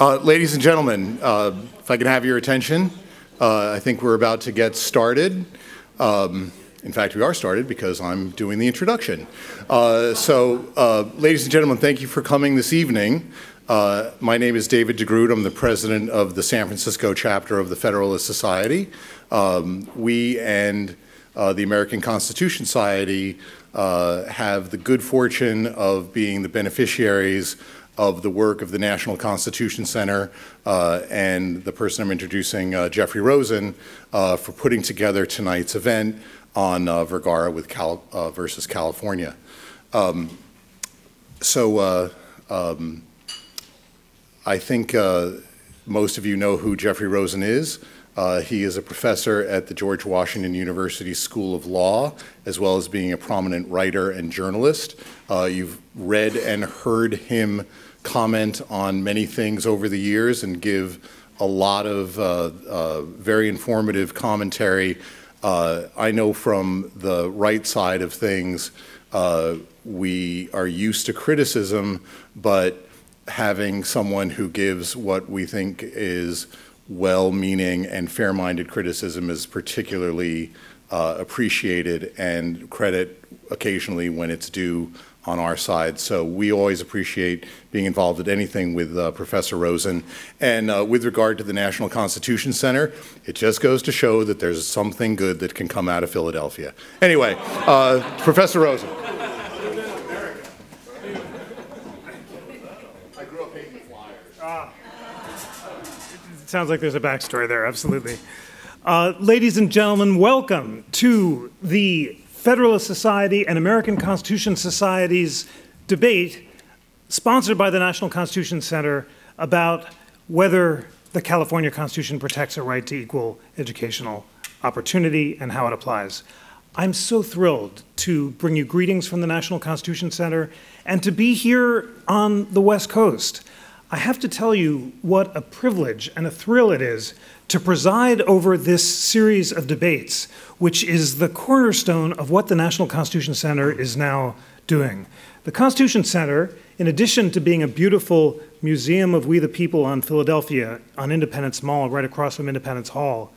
Uh, ladies and gentlemen, uh, if I can have your attention, uh, I think we're about to get started. Um, in fact, we are started because I'm doing the introduction. Uh, so, uh, ladies and gentlemen, thank you for coming this evening. Uh, my name is David DeGroot. I'm the president of the San Francisco chapter of the Federalist Society. Um, we and the American Constitution Society have the good fortune of being the beneficiaries of the work of the National Constitution Center uh, and the person I'm introducing, uh, Jeffrey Rosen, uh, for putting together tonight's event on uh, Vergara with Cal uh, versus California. Um, so uh, um, I think most of you know who Jeffrey Rosen is. He is a professor at the George Washington University School of Law, as well as being a prominent writer and journalist. You've read and heard him comment on many things over the years and give a lot of uh, uh, very informative commentary. Uh, I know from the right side of things, uh, we are used to criticism, but having someone who gives what we think is well-meaning and fair-minded criticism is particularly uh, appreciated and credit occasionally when it's due on our side. So we always appreciate being involved in anything with uh, Professor Rosen. And uh, with regard to the National Constitution Center, it just goes to show that there's something good that can come out of Philadelphia. Anyway, uh, Professor Rosen. I grew up hating Flyers. It sounds like there's a backstory there, absolutely. Uh, ladies and gentlemen, welcome to the Federalist Society and American Constitution Society's debate, sponsored by the National Constitution Center, about whether the California Constitution protects a right to equal educational opportunity and how it applies. I'm so thrilled to bring you greetings from the National Constitution Center and to be here on the West Coast. I have to tell you what a privilege and a thrill it is to preside over this series of debates, which is the cornerstone of what the National Constitution Center is now doing. The Constitution Center, in addition to being a beautiful museum of we the people on Philadelphia, on Independence Mall, right across from Independence Hall,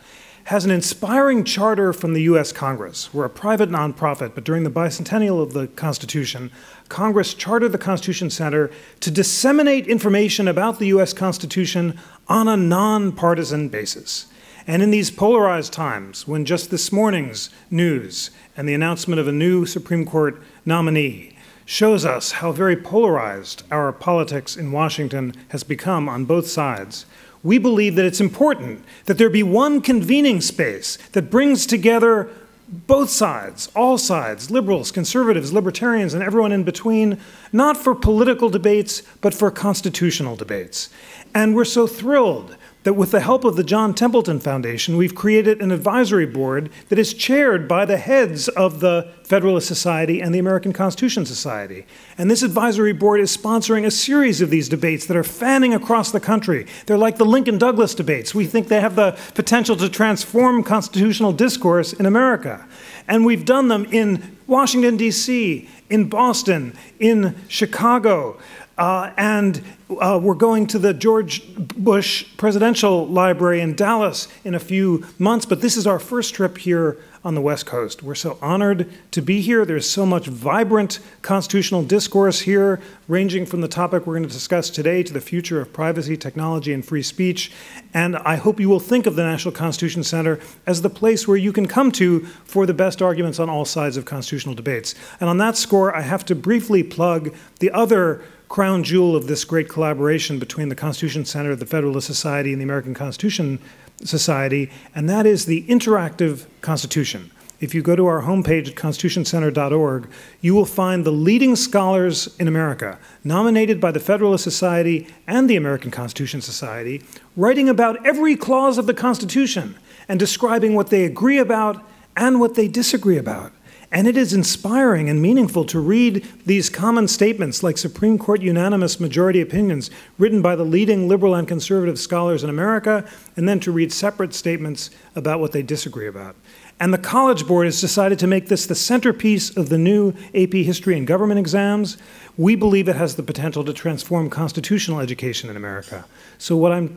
has an inspiring charter from the U.S. Congress. We're a private nonprofit, but during the bicentennial of the Constitution, Congress chartered the Constitution Center to disseminate information about the U.S. Constitution on a nonpartisan basis. And in these polarized times, when just this morning's news and the announcement of a new Supreme Court nominee shows us how very polarized our politics in Washington has become on both sides, we believe that it's important that there be one convening space that brings together both sides, all sides, liberals, conservatives, libertarians, and everyone in between, not for political debates, but for constitutional debates. And we're so thrilled that with the help of the John Templeton Foundation, we've created an advisory board that is chaired by the heads of the Federalist Society and the American Constitution Society. And this advisory board is sponsoring a series of these debates that are fanning across the country. They're like the Lincoln Douglas debates. We think they have the potential to transform constitutional discourse in America. And we've done them in Washington, D.C., in Boston, in Chicago, uh, and uh, we're going to the George Bush Presidential Library in Dallas in a few months, but this is our first trip here on the West Coast. We're so honored to be here. There's so much vibrant constitutional discourse here, ranging from the topic we're going to discuss today to the future of privacy, technology, and free speech. And I hope you will think of the National Constitution Center as the place where you can come to for the best arguments on all sides of constitutional debates. And on that score, I have to briefly plug the other crown jewel of this great collaboration between the Constitution Center, the Federalist Society, and the American Constitution Society, and that is the interactive Constitution. If you go to our homepage at constitutioncenter.org, you will find the leading scholars in America, nominated by the Federalist Society and the American Constitution Society, writing about every clause of the Constitution and describing what they agree about and what they disagree about. And it is inspiring and meaningful to read these common statements like Supreme Court unanimous majority opinions written by the leading liberal and conservative scholars in America, and then to read separate statements about what they disagree about. And the College Board has decided to make this the centerpiece of the new AP History and Government exams. We believe it has the potential to transform constitutional education in America. So, what I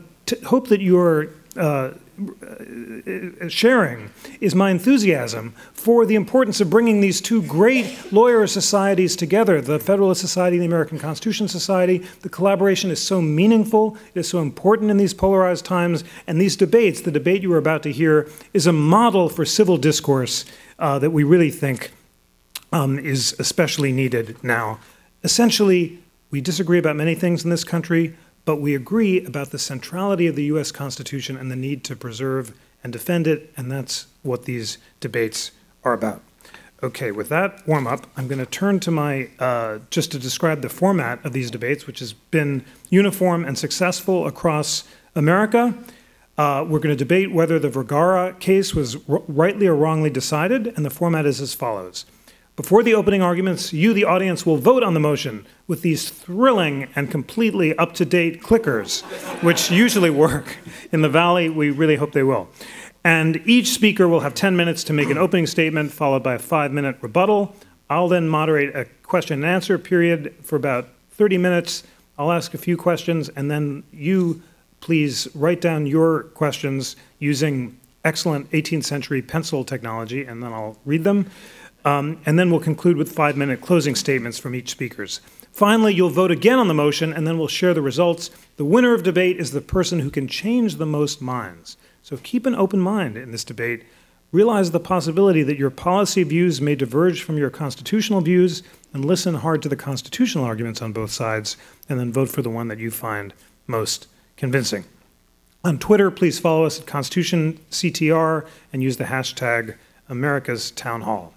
hope that you're uh, sharing is my enthusiasm for the importance of bringing these two great lawyer societies together the Federalist Society and the American Constitution Society. The collaboration is so meaningful, it is so important in these polarized times, and these debates, the debate you are about to hear, is a model for civil discourse uh, that we really think um, is especially needed now. Essentially, we disagree about many things in this country but we agree about the centrality of the US Constitution and the need to preserve and defend it, and that's what these debates are about. Okay, with that warm up, I'm going to turn to my, uh, just to describe the format of these debates, which has been uniform and successful across America. Uh, we're going to debate whether the Vergara case was rightly or wrongly decided, and the format is as follows. Before the opening arguments, you, the audience, will vote on the motion with these thrilling and completely up to date clickers, which usually work. In the Valley, we really hope they will. And each speaker will have 10 minutes to make an opening statement, followed by a five minute rebuttal. I'll then moderate a question and answer period for about 30 minutes. I'll ask a few questions, and then you please write down your questions using excellent 18th century pencil technology, and then I'll read them. Um, and then we'll conclude with five minute closing statements from each speakers. Finally, you'll vote again on the motion, and then we'll share the results. The winner of debate is the person who can change the most minds. So keep an open mind in this debate. Realize the possibility that your policy views may diverge from your constitutional views, and listen hard to the constitutional arguments on both sides, and then vote for the one that you find most convincing. On Twitter, please follow us at ConstitutionCTR and use the hashtag America's Town Hall.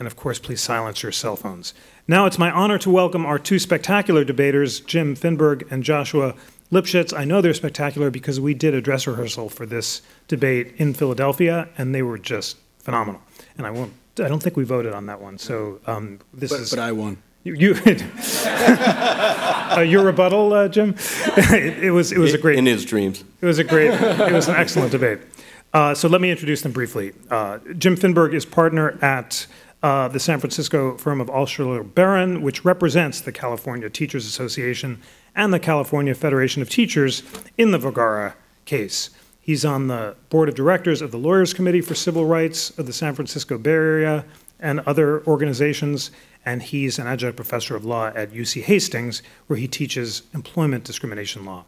And of course, please silence your cell phones. Now it's my honor to welcome our two spectacular debaters, Jim Finberg and Joshua Lipshutz. I know they're spectacular because we did a dress rehearsal for this debate in Philadelphia, and they were just phenomenal. And I won't. I don't think we voted on that one. So um, this but, is. But I won. You, you uh, your rebuttal, uh, Jim. it, it, was it was a great in his dreams. It was a great. It was an excellent debate. Uh, so let me introduce them briefly. Uh, Jim Finberg is partner at uh, the San Francisco firm of Altshuler Berzon, which represents the California Teachers Association and the California Federation of Teachers in the Vergara case. He's on the board of directors of the Lawyers Committee for Civil Rights of the San Francisco Bay Area and other organizations, and he's an adjunct professor of law at UC Hastings, where he teaches employment discrimination law.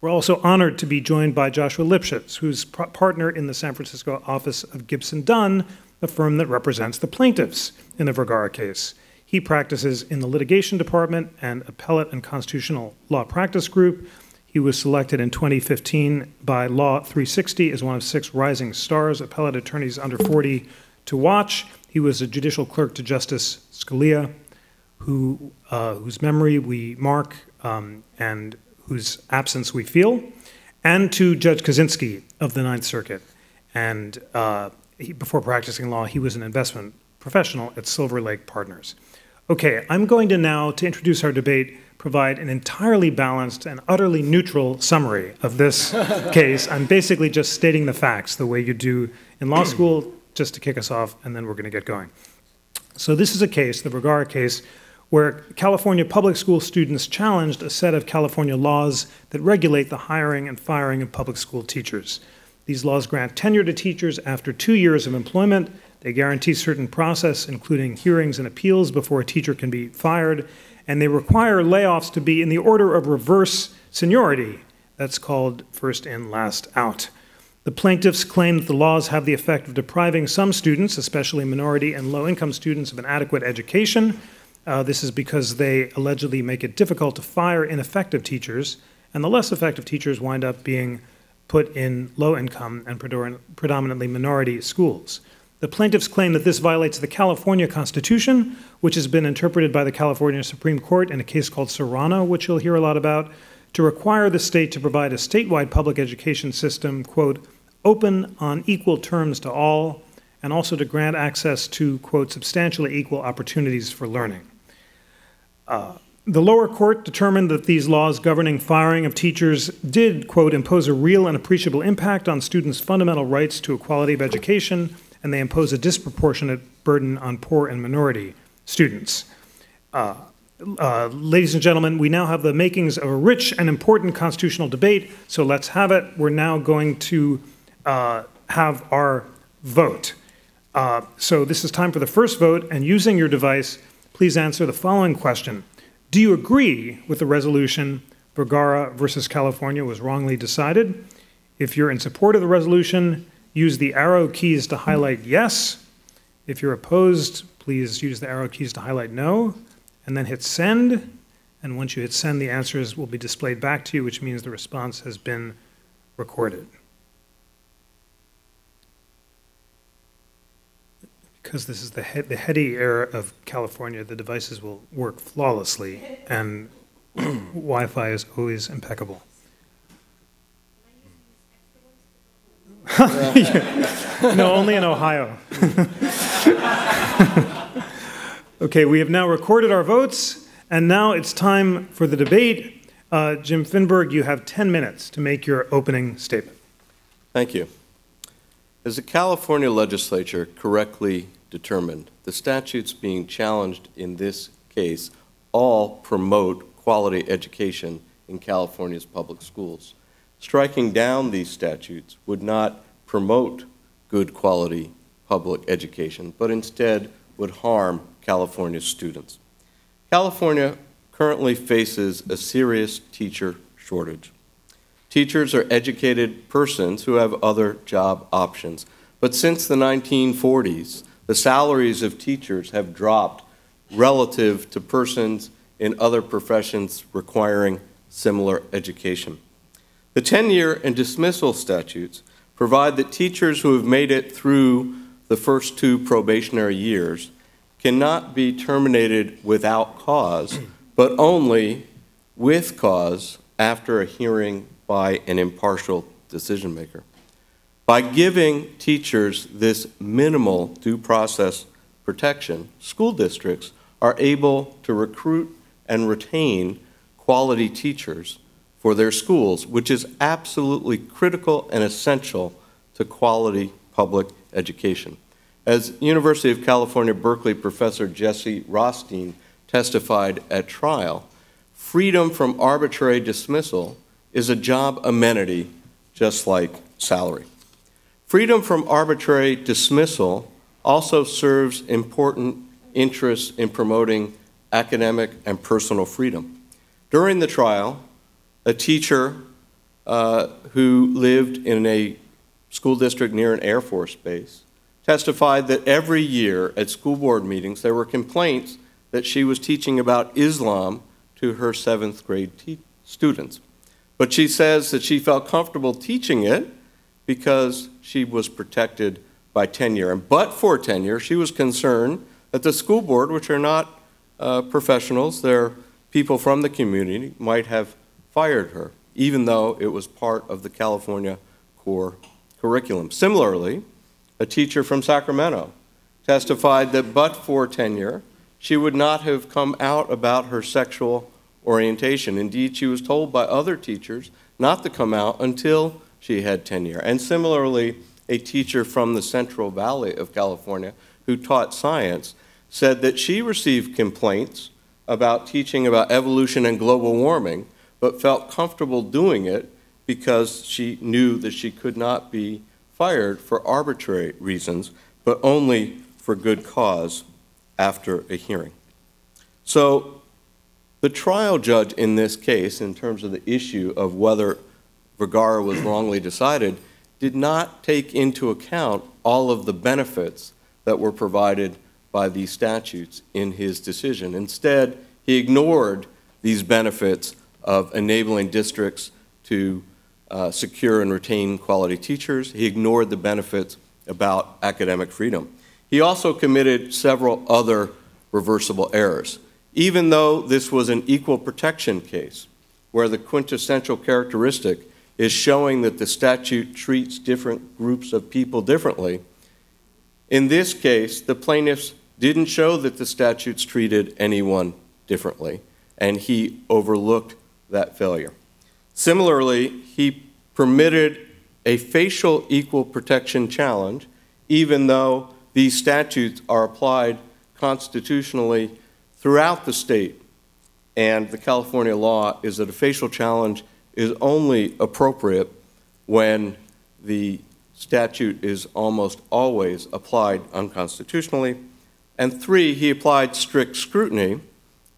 We're also honored to be joined by Joshua Lipshutz, who's partner in the San Francisco office of Gibson Dunn, the firm that represents the plaintiffs in the Vergara case. He practices in the litigation department and appellate and constitutional law practice group. He was selected in 2015 by Law 360 as one of six rising stars appellate attorneys under 40 to watch. He was a judicial clerk to Justice Scalia, who, uh, whose memory we mark um, and whose absence we feel, and to Judge Kozinski of the Ninth Circuit. And uh, he, before practicing law, he was an investment professional at Silver Lake Partners. Okay, I'm going to now, to introduce our debate, provide an entirely balanced and utterly neutral summary of this case. I'm basically just stating the facts the way you do in law school, just to kick us off, and then we're going to get going. So, this is a case, the Vergara case, where California public school students challenged a set of California laws that regulate the hiring and firing of public school teachers. These laws grant tenure to teachers after two years of employment. They guarantee certain process, including hearings and appeals, before a teacher can be fired. And they require layoffs to be in the order of reverse seniority. That's called first in, last out. The plaintiffs claim that the laws have the effect of depriving some students, especially minority and low income students, of an adequate education. Uh, this is because they allegedly make it difficult to fire ineffective teachers, and the less effective teachers wind up being put in low income and predominantly minority schools. The plaintiffs claim that this violates the California Constitution, which has been interpreted by the California Supreme Court in a case called Serrano, which you'll hear a lot about, to require the state to provide a statewide public education system, quote, open on equal terms to all, and also to grant access to, quote, substantially equal opportunities for learning. Uh, the lower court determined that these laws governing firing of teachers did, quote, impose a real and appreciable impact on students' fundamental rights to a quality of education, and they impose a disproportionate burden on poor and minority students. Uh, uh, ladies and gentlemen, we now have the makings of a rich and important constitutional debate, so let's have it. We're now going to uh, have our vote. Uh, so this is time for the first vote, and using your device, please answer the following question. Do you agree with the resolution Vergara versus California was wrongly decided? If you're in support of the resolution, use the arrow keys to highlight yes. If you're opposed, please use the arrow keys to highlight no, and then hit send. And once you hit send, the answers will be displayed back to you, which means the response has been recorded. Because this is the, he- the heady era of California, the devices will work flawlessly, and Wi-Fi is always impeccable. no, only in Ohio. okay, we have now recorded our votes, and now it's time for the debate. Uh, Jim Finberg, you have 10 minutes to make your opening statement. Thank you. As the California legislature correctly determined. The statutes being challenged in this case all promote quality education in California's public schools. Striking down these statutes would not promote good quality public education, but instead would harm California's students. California currently faces a serious teacher shortage. Teachers are educated persons who have other job options. But since the 1940s, the salaries of teachers have dropped relative to persons in other professions requiring similar education. The tenure and dismissal statutes provide that teachers who have made it through the first two probationary years cannot be terminated without cause, but only with cause after a hearing by an impartial decision maker. By giving teachers this minimal due process protection, school districts are able to recruit and retain quality teachers for their schools, which is absolutely critical and essential to quality public education. As University of California, Berkeley professor Jesse Rothstein testified at trial, freedom from arbitrary dismissal is a job amenity just like salary. Freedom from arbitrary dismissal also serves important interests in promoting academic and personal freedom. During the trial, a teacher uh, who lived in a school district near an Air Force base testified that every year at school board meetings there were complaints that she was teaching about Islam to her seventh grade students. But she says that she felt comfortable teaching it because she was protected by tenure. And but for tenure, she was concerned that the school board, which are not uh, professionals, they're people from the community, might have fired her, even though it was part of the California core curriculum. Similarly, a teacher from Sacramento testified that but for tenure, she would not have come out about her sexual orientation. Indeed, she was told by other teachers not to come out until she had tenure. And similarly, a teacher from the Central Valley of California who taught science said that she received complaints about teaching about evolution and global warming, but felt comfortable doing it because she knew that she could not be fired for arbitrary reasons, but only for good cause after a hearing. So the trial judge in this case, in terms of the issue of whether Vergara was wrongly decided, did not take into account all of the benefits that were provided by these statutes in his decision. Instead, he ignored these benefits of enabling districts to uh, secure and retain quality teachers. He ignored the benefits about academic freedom. He also committed several other reversible errors. Even though this was an equal protection case, where the quintessential characteristic is showing that the statute treats different groups of people differently. In this case, the plaintiffs didn't show that the statutes treated anyone differently, and he overlooked that failure. Similarly, he permitted a facial equal protection challenge, even though these statutes are applied constitutionally throughout the state. And the California law is that a facial challenge is only appropriate when the statute is almost always applied unconstitutionally. And three, he applied strict scrutiny,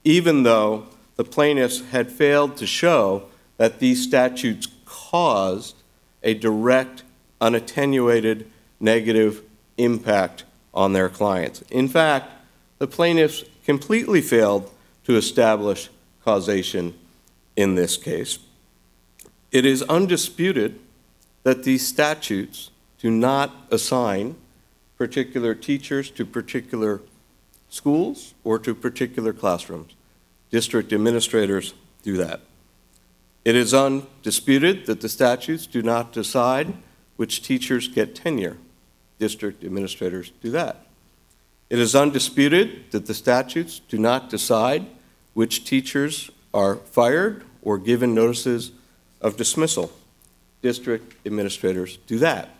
even though the plaintiffs had failed to show that these statutes caused a direct, unattenuated negative impact on their clients. In fact, the plaintiffs completely failed to establish causation in this case. It is undisputed that these statutes do not assign particular teachers to particular schools or to particular classrooms. District administrators do that. It is undisputed that the statutes do not decide which teachers get tenure. District administrators do that. It is undisputed that the statutes do not decide which teachers are fired or given notices of dismissal. District administrators do that.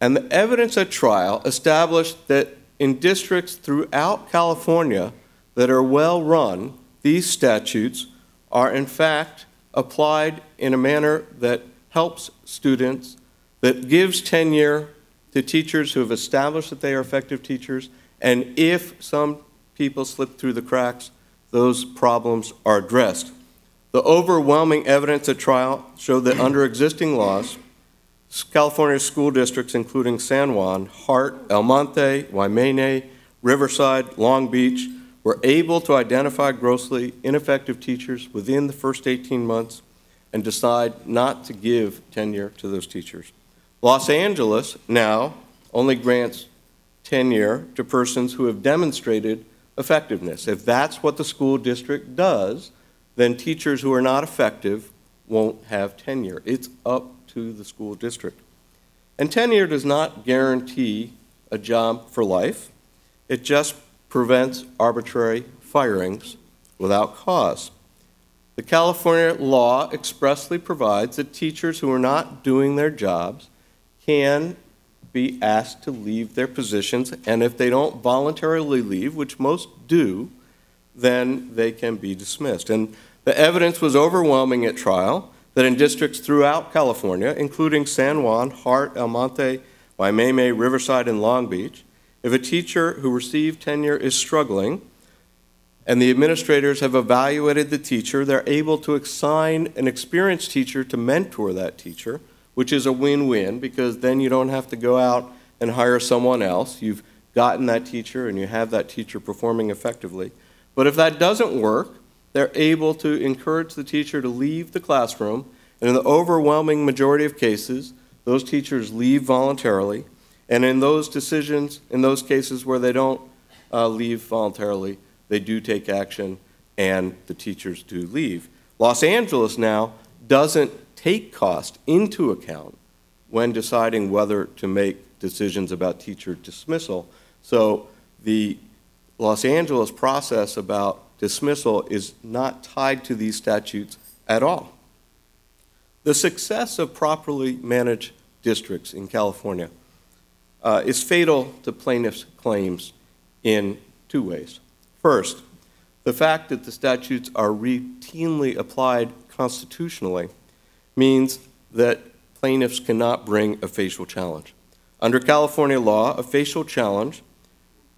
And the evidence at trial established that in districts throughout California that are well run, these statutes are in fact applied in a manner that helps students, that gives tenure to teachers who have established that they are effective teachers, and if some people slip through the cracks, those problems are addressed. The overwhelming evidence at trial showed that under existing laws, California school districts, including San Juan, Hart, El Monte, Waimea, Riverside, Long Beach, were able to identify grossly ineffective teachers within the first 18 months and decide not to give tenure to those teachers. Los Angeles now only grants tenure to persons who have demonstrated effectiveness. If that's what the school district does, then teachers who are not effective won't have tenure. It's up to the school district. And tenure does not guarantee a job for life. It just prevents arbitrary firings without cause. The California law expressly provides that teachers who are not doing their jobs can be asked to leave their positions, and if they don't voluntarily leave, which most do, then they can be dismissed. And the evidence was overwhelming at trial that in districts throughout California, including San Juan, Hart, El Monte, Waimea, Riverside, and Long Beach, if a teacher who received tenure is struggling and the administrators have evaluated the teacher, they're able to assign an experienced teacher to mentor that teacher, which is a win-win because then you don't have to go out and hire someone else. You've gotten that teacher and you have that teacher performing effectively. But if that doesn't work, they're able to encourage the teacher to leave the classroom, and in the overwhelming majority of cases, those teachers leave voluntarily. And in those decisions, in those cases where they don't uh, leave voluntarily, they do take action and the teachers do leave. Los Angeles now doesn't take cost into account when deciding whether to make decisions about teacher dismissal. So the Los Angeles process about dismissal is not tied to these statutes at all. The success of properly managed districts in California uh, is fatal to plaintiffs' claims in two ways. First, the fact that the statutes are routinely applied constitutionally means that plaintiffs cannot bring a facial challenge. Under California law, a facial challenge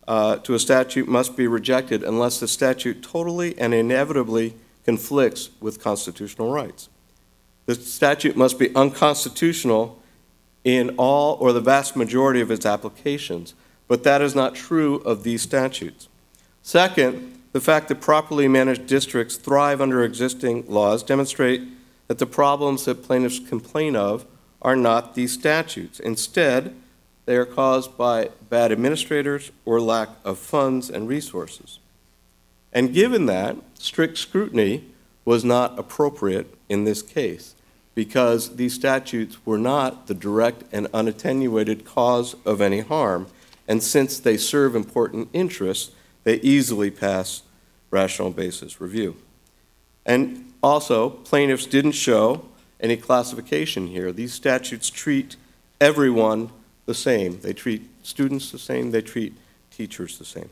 uh, to a statute must be rejected unless the statute totally and inevitably conflicts with constitutional rights. The statute must be unconstitutional in all or the vast majority of its applications, but that is not true of these statutes. Second, the fact that properly managed districts thrive under existing laws demonstrate that the problems that plaintiffs complain of are not these statutes. Instead, they are caused by bad administrators or lack of funds and resources. And given that, strict scrutiny was not appropriate in this case because these statutes were not the direct and unattenuated cause of any harm. and since they serve important interests, they easily pass rational basis review. And also, plaintiffs didn't show any classification here. These statutes treat everyone the same. They treat students the same, they treat teachers the same.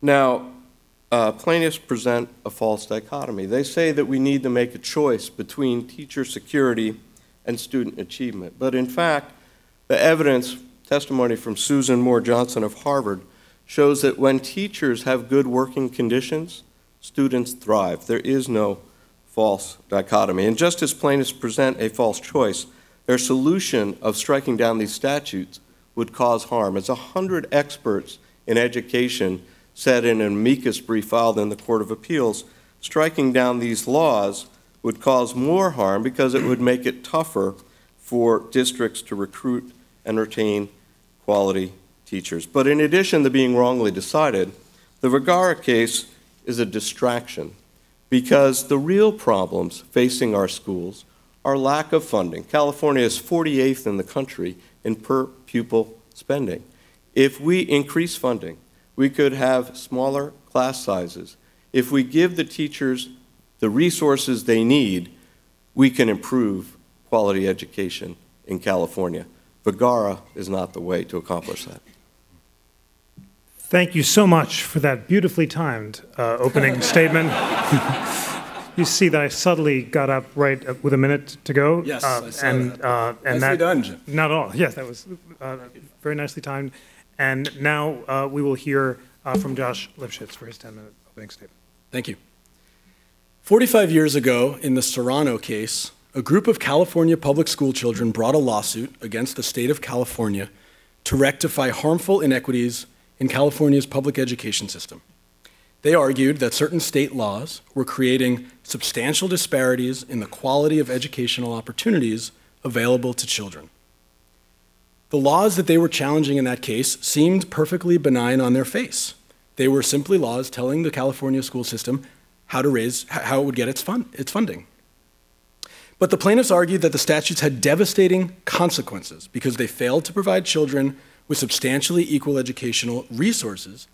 Now, uh, plaintiffs present a false dichotomy. They say that we need to make a choice between teacher security and student achievement. But in fact, the evidence, testimony from Susan Moore Johnson of Harvard, shows that when teachers have good working conditions, students thrive. There is no false dichotomy. And just as plaintiffs present a false choice, their solution of striking down these statutes would cause harm. As a hundred experts in education said in an amicus brief filed in the Court of Appeals, striking down these laws would cause more harm because it would make it tougher for districts to recruit and retain quality teachers. But in addition to being wrongly decided, the Vergara case is a distraction because the real problems facing our schools are lack of funding. California is 48th in the country in per pupil spending. If we increase funding, we could have smaller class sizes. If we give the teachers the resources they need, we can improve quality education in California. Vergara is not the way to accomplish that. Thank you so much for that beautifully timed uh, opening statement. You see that I subtly got up right uh, with a minute to go. Yes, uh, I saw and that. uh, and Nicely that done, Jim. not at all. Yes, that was uh, very nicely timed. And now uh, we will hear uh, from Josh Lipshutz for his 10-minute opening statement. Thank you. 45 years ago, in the Serrano case, a group of California public school children brought a lawsuit against the state of California to rectify harmful inequities in California's public education system. They argued that certain state laws were creating substantial disparities in the quality of educational opportunities available to children. The laws that they were challenging in that case seemed perfectly benign on their face. They were simply laws telling the California school system how to raise how it would get its, fund, its funding. But the plaintiffs argued that the statutes had devastating consequences because they failed to provide children with substantially equal educational resources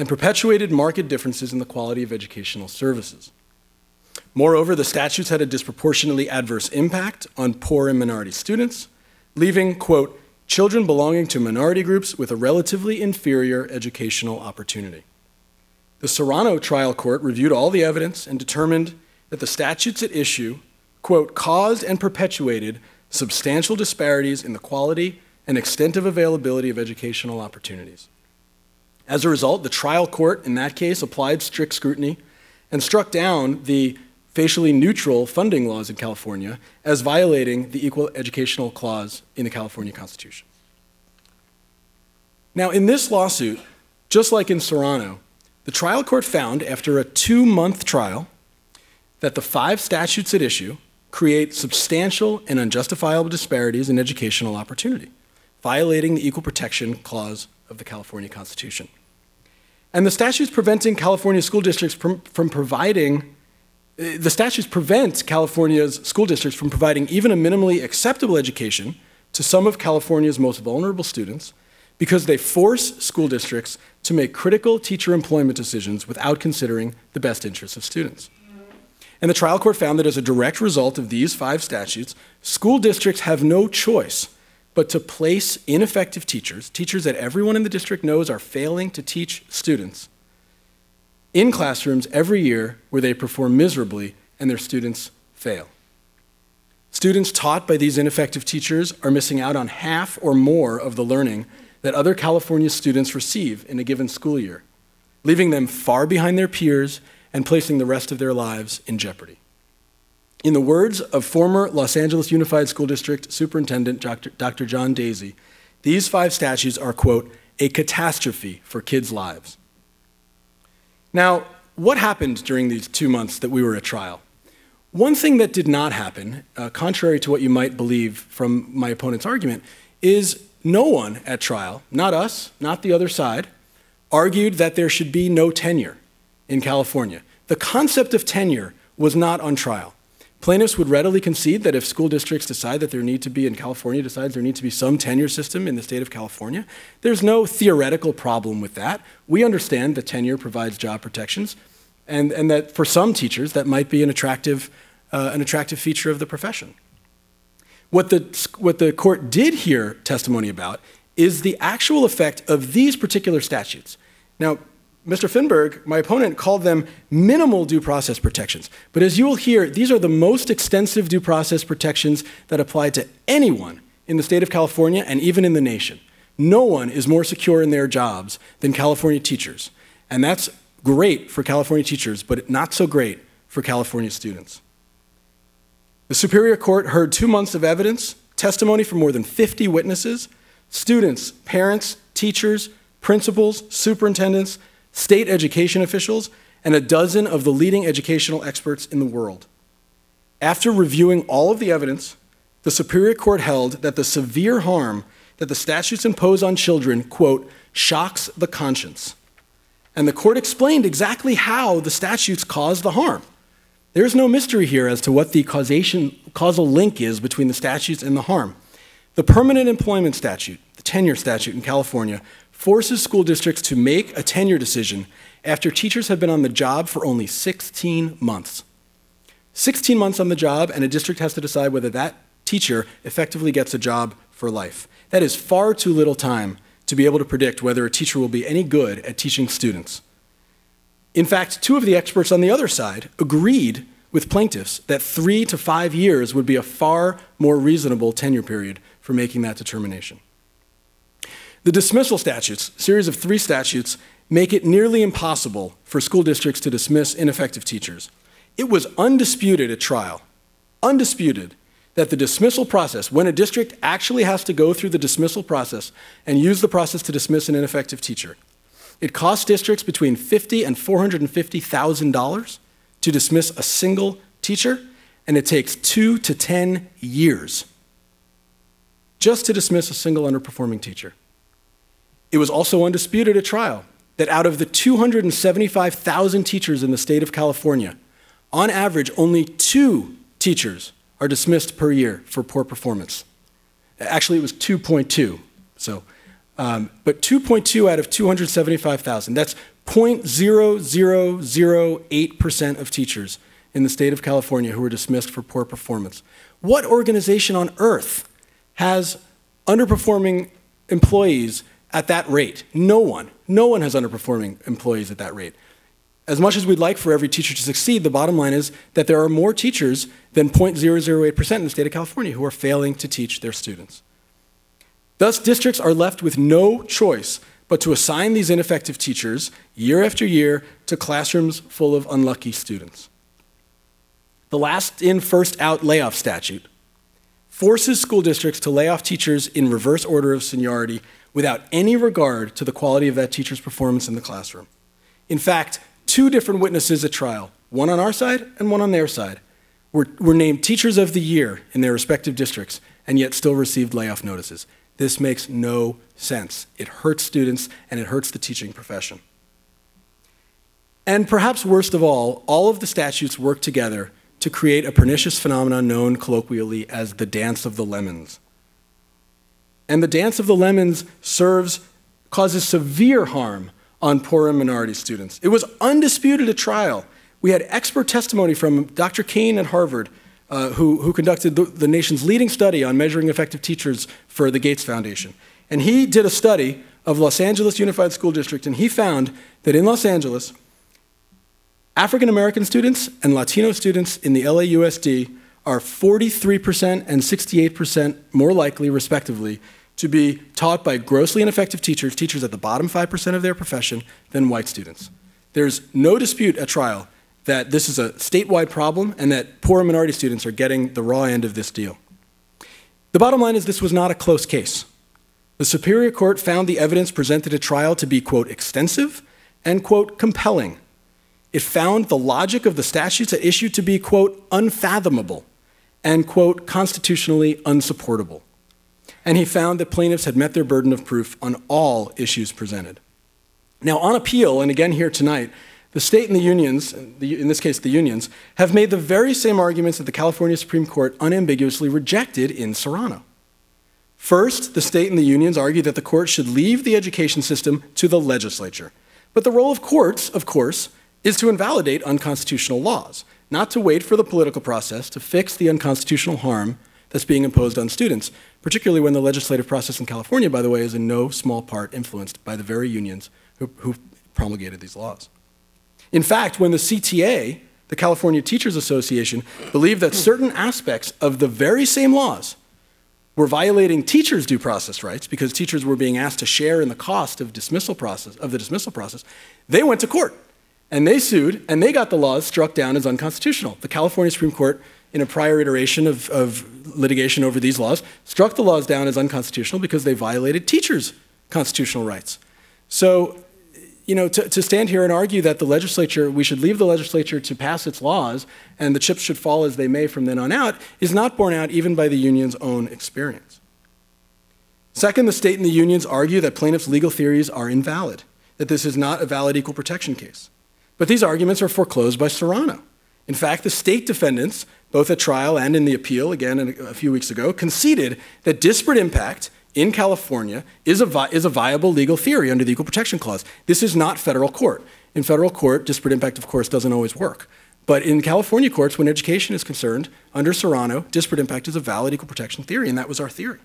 and perpetuated marked differences in the quality of educational services. Moreover, the statutes had a disproportionately adverse impact on poor and minority students, leaving, quote, children belonging to minority groups with a relatively inferior educational opportunity. The Serrano trial court reviewed all the evidence and determined that the statutes at issue, quote, caused and perpetuated substantial disparities in the quality and extent of availability of educational opportunities. As a result, the trial court in that case applied strict scrutiny and struck down the facially neutral funding laws in California as violating the Equal Educational Clause in the California Constitution. Now, in this lawsuit, just like in Serrano, the trial court found after a two month trial that the five statutes at issue create substantial and unjustifiable disparities in educational opportunity violating the Equal Protection Clause of the California Constitution. And the statutes preventing California school districts from, from providing, uh, the statutes prevent California's school districts from providing even a minimally acceptable education to some of California's most vulnerable students because they force school districts to make critical teacher employment decisions without considering the best interests of students. And the trial court found that as a direct result of these five statutes, school districts have no choice but to place ineffective teachers, teachers that everyone in the district knows are failing to teach students, in classrooms every year where they perform miserably and their students fail. Students taught by these ineffective teachers are missing out on half or more of the learning that other California students receive in a given school year, leaving them far behind their peers and placing the rest of their lives in jeopardy. In the words of former Los Angeles Unified School District Superintendent Dr. Dr. John Deasy, these five statues are, quote, a catastrophe for kids' lives. Now, what happened during these two months that we were at trial? One thing that did not happen, uh, contrary to what you might believe from my opponent's argument, is no one at trial, not us, not the other side, argued that there should be no tenure in California. The concept of tenure was not on trial. Plaintiffs would readily concede that if school districts decide that there need to be, and California decides there need to be some tenure system in the state of California, there's no theoretical problem with that. We understand that tenure provides job protections, and, and that for some teachers that might be an attractive, uh, an attractive feature of the profession. What the, what the court did hear testimony about is the actual effect of these particular statutes. Now, Mr. Finberg, my opponent, called them minimal due process protections. But as you will hear, these are the most extensive due process protections that apply to anyone in the state of California and even in the nation. No one is more secure in their jobs than California teachers. And that's great for California teachers, but not so great for California students. The Superior Court heard two months of evidence, testimony from more than 50 witnesses, students, parents, teachers, principals, superintendents, state education officials, and a dozen of the leading educational experts in the world. After reviewing all of the evidence, the Superior Court held that the severe harm that the statutes impose on children, quote, shocks the conscience. And the court explained exactly how the statutes cause the harm. There's no mystery here as to what the causation, causal link is between the statutes and the harm. The permanent employment statute, tenure statute in California, forces school districts to make a tenure decision after teachers have been on the job for only 16 months. 16 months on the job, and a district has to decide whether that teacher effectively gets a job for life. That is far too little time to be able to predict whether a teacher will be any good at teaching students. In fact, two of the experts on the other side agreed with plaintiffs that three to five years would be a far more reasonable tenure period for making that determination. The dismissal statutes, series of three statutes, make it nearly impossible for school districts to dismiss ineffective teachers. It was undisputed at trial, undisputed, that the dismissal process, when a district actually has to go through the dismissal process and use the process to dismiss an ineffective teacher, it costs districts between 50 and $450,000 to dismiss a single teacher, and it takes two to 10 years just to dismiss a single underperforming teacher. It was also undisputed at trial that out of the 275,000 teachers in the state of California, on average, only two teachers are dismissed per year for poor performance. Actually, it was 2.2. So, um, but 2.2 out of 275,000. That's 0.0008% of teachers in the state of California who were dismissed for poor performance. What organization on earth has underperforming employees at that rate. No one, no one has underperforming employees at that rate. As much as we'd like for every teacher to succeed, the bottom line is that there are more teachers than 0.008% in the state of California who are failing to teach their students. Thus, districts are left with no choice but to assign these ineffective teachers year after year to classrooms full of unlucky students. The last in, first out layoff statute forces school districts to lay off teachers in reverse order of seniority without any regard to the quality of that teacher's performance in the classroom. In fact, two different witnesses at trial, one on our side and one on their side, were, were named teachers of the year in their respective districts and yet still received layoff notices. This makes no sense. It hurts students and it hurts the teaching profession. And perhaps worst of all, all of the statutes work together to create a pernicious phenomenon known colloquially as the dance of the lemons and the dance of the lemons serves, causes severe harm on poor and minority students. It was undisputed at trial. We had expert testimony from Dr. Kane at Harvard, uh, who, who conducted the, the nation's leading study on measuring effective teachers for the Gates Foundation. And he did a study of Los Angeles Unified School District, and he found that in Los Angeles, African American students and Latino students in the LAUSD are 43% and 68% more likely, respectively, to be taught by grossly ineffective teachers, teachers at the bottom 5% of their profession, than white students. There's no dispute at trial that this is a statewide problem and that poor minority students are getting the raw end of this deal. The bottom line is this was not a close case. The Superior Court found the evidence presented at trial to be, quote, extensive and, quote, compelling. It found the logic of the statutes at issue to be, quote, unfathomable and, quote, constitutionally unsupportable and he found that plaintiffs had met their burden of proof on all issues presented. Now, on appeal, and again here tonight, The state and the unions, in this case the unions, have made the very same arguments that the California Supreme Court unambiguously rejected in Serrano. First, the state and the unions argue that the court should leave the education system to the legislature. But the role of courts, of course, is to invalidate unconstitutional laws, not to wait for the political process to fix the unconstitutional harm that's being imposed on students, particularly when the legislative process in California, by the way, is in no small part influenced by the very unions who, who promulgated these laws. In fact, when the CTA, the California Teachers Association, believed that certain aspects of the very same laws were violating teachers' due process rights because teachers were being asked to share in the cost of dismissal process of the dismissal process, they went to court and they sued and they got the laws struck down as unconstitutional. The California Supreme Court, in a prior iteration of, of litigation over these laws, struck the laws down as unconstitutional because they violated teachers' constitutional rights. So you know, to, to stand here and argue that the legislature, we should leave the legislature to pass its laws and the chips should fall as they may from then on out, is not borne out even by the union's own experience. Second, the state and the unions argue that plaintiffs' legal theories are invalid, that this is not a valid equal protection case. But these arguments are foreclosed by Serrano. In fact, the state defendants, both at trial and in the appeal, again a few weeks ago, conceded that disparate impact in California is a, is a viable legal theory under the Equal Protection Clause. This is not federal court. In federal court, disparate impact, of course, doesn't always work. But in California courts, when education is concerned, under Serrano, disparate impact is a valid equal protection theory, and that was our theory.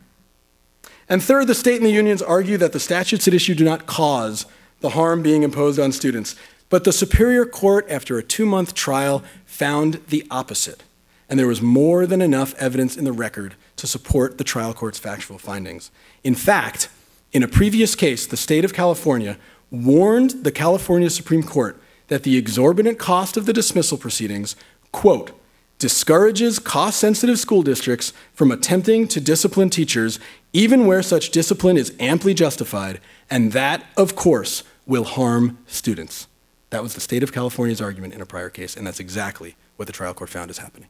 And third, the state and the unions argue that the statutes at issue do not cause the harm being imposed on students. But the Superior Court, after a two month trial, found the opposite. And there was more than enough evidence in the record to support the trial court's factual findings. In fact, in a previous case, the state of California warned the California Supreme Court that the exorbitant cost of the dismissal proceedings, quote, discourages cost sensitive school districts from attempting to discipline teachers, even where such discipline is amply justified, and that, of course, will harm students. That was the state of California's argument in a prior case, and that's exactly what the trial court found is happening.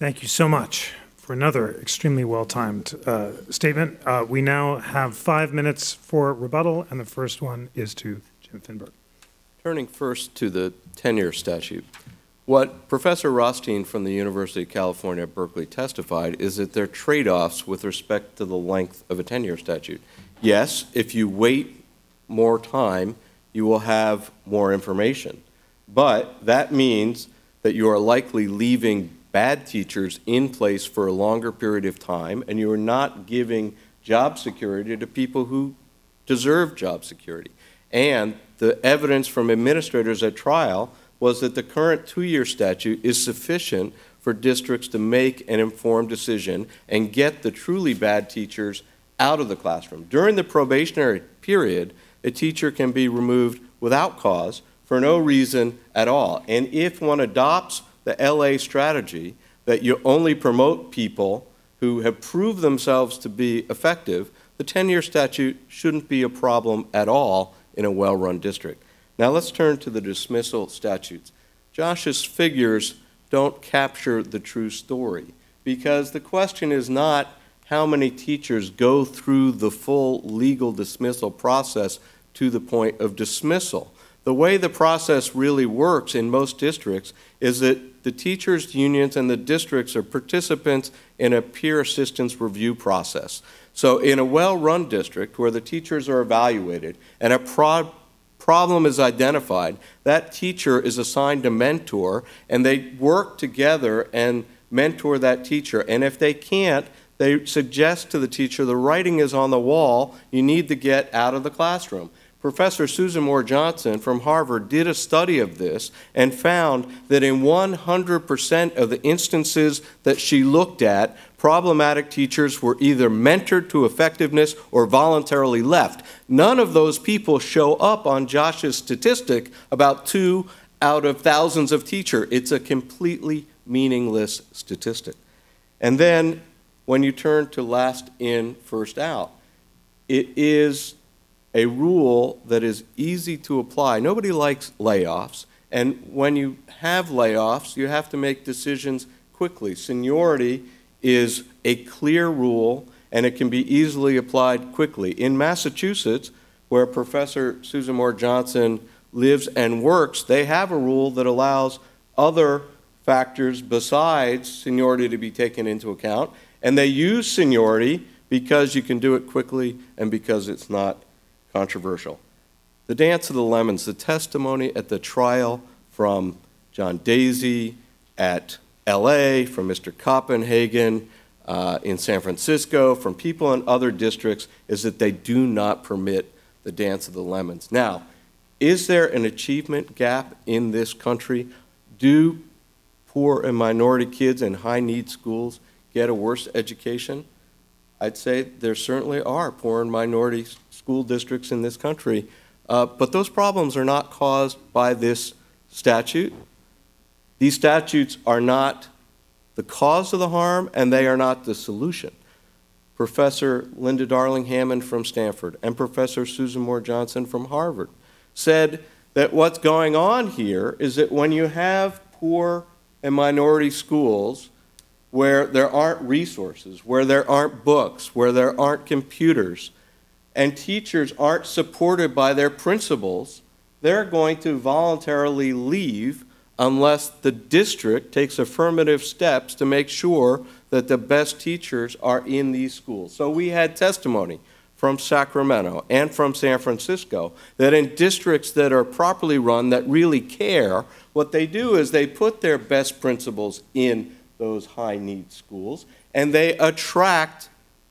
Thank you so much for another extremely well-timed uh, statement. Uh, we now have five minutes for rebuttal, and the first one is to Jim Finberg. Turning first to the tenure statute, what Professor Rothstein from the University of California Berkeley testified is that there are trade-offs with respect to the length of a tenure statute. Yes, if you wait more time, you will have more information. But that means that you are likely leaving bad teachers in place for a longer period of time, and you are not giving job security to people who deserve job security. And the evidence from administrators at trial was that the current two-year statute is sufficient for districts to make an informed decision and get the truly bad teachers out of the classroom. During the probationary period, a teacher can be removed without cause for no reason at all. And if one adopts the LA strategy that you only promote people who have proved themselves to be effective, the tenure statute shouldn't be a problem at all in a well run district. Now let's turn to the dismissal statutes. Josh's figures don't capture the true story because the question is not how many teachers go through the full legal dismissal process to the point of dismissal. The way the process really works in most districts is that the teachers' unions and the districts are participants in a peer assistance review process. So, in a well run district where the teachers are evaluated and a pro problem is identified, that teacher is assigned a mentor and they work together and mentor that teacher. And if they can't, they suggest to the teacher the writing is on the wall, you need to get out of the classroom. Professor Susan Moore Johnson from Harvard did a study of this and found that in 100% of the instances that she looked at, problematic teachers were either mentored to effectiveness or voluntarily left. None of those people show up on Josh's statistic about two out of thousands of teachers. It's a completely meaningless statistic. And then when you turn to last in, first out, it is a rule that is easy to apply. Nobody likes layoffs, and when you have layoffs, you have to make decisions quickly. Seniority is a clear rule, and it can be easily applied quickly. In Massachusetts, where Professor Susan Moore Johnson lives and works, they have a rule that allows other factors besides seniority to be taken into account. And they use seniority because you can do it quickly and because it's not controversial. The dance of the lemons, the testimony at the trial from John Deasy at LA, from Mr. Copenhagen uh, in San Francisco, from people in other districts, is that they do not permit the dance of the lemons. Now, is there an achievement gap in this country? Do poor and minority kids in high need schools get a worse education? I'd say there certainly are poor and minority school districts in this country, uh, but those problems are not caused by this statute. These statutes are not the cause of the harm, and they are not the solution. Professor Linda Darling Hammond from Stanford and Professor Susan Moore Johnson from Harvard said that what's going on here is that when you have poor and minority schools where there aren't resources, where there aren't books, where there aren't computers, and teachers aren't supported by their principals, they're going to voluntarily leave unless the district takes affirmative steps to make sure that the best teachers are in these schools. So we had testimony from Sacramento and from San Francisco that in districts that are properly run, that really care, what they do is they put their best principals in those high need schools and they attract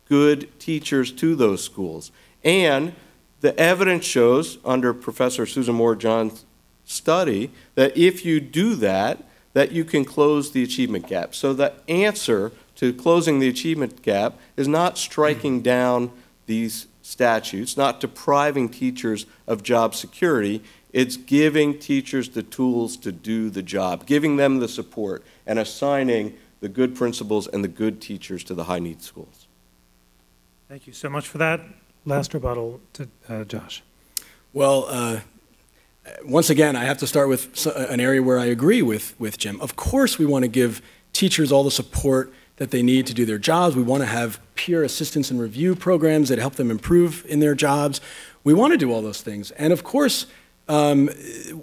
good teachers to those schools. And the evidence shows, under Professor Susan Moore John's study that if you do that, that you can close the achievement gap. So the answer to closing the achievement gap is not striking hmm. down these statutes, not depriving teachers of job security. It's giving teachers the tools to do the job, giving them the support, and assigning the good principals and the good teachers to the high need schools. Thank you so much for that. Last rebuttal to uh, Josh. Well, uh, once again, I have to start with an area where I agree with, with Jim. Of course, we want to give teachers all the support that they need to do their jobs. We want to have peer assistance and review programs that help them improve in their jobs. We want to do all those things. And of course, um,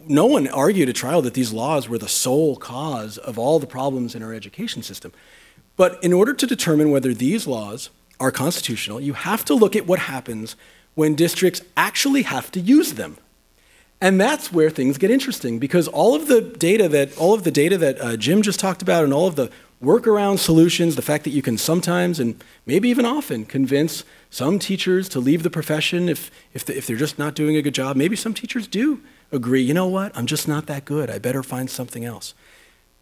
no one argued at trial that these laws were the sole cause of all the problems in our education system. But in order to determine whether these laws are constitutional, you have to look at what happens when districts actually have to use them. And that's where things get interesting because all of the data that all of the data that uh, Jim just talked about and all of the workaround solutions, the fact that you can sometimes and maybe even often convince some teachers to leave the profession if, if, the, if they're just not doing a good job. Maybe some teachers do agree, you know what, I'm just not that good. I better find something else.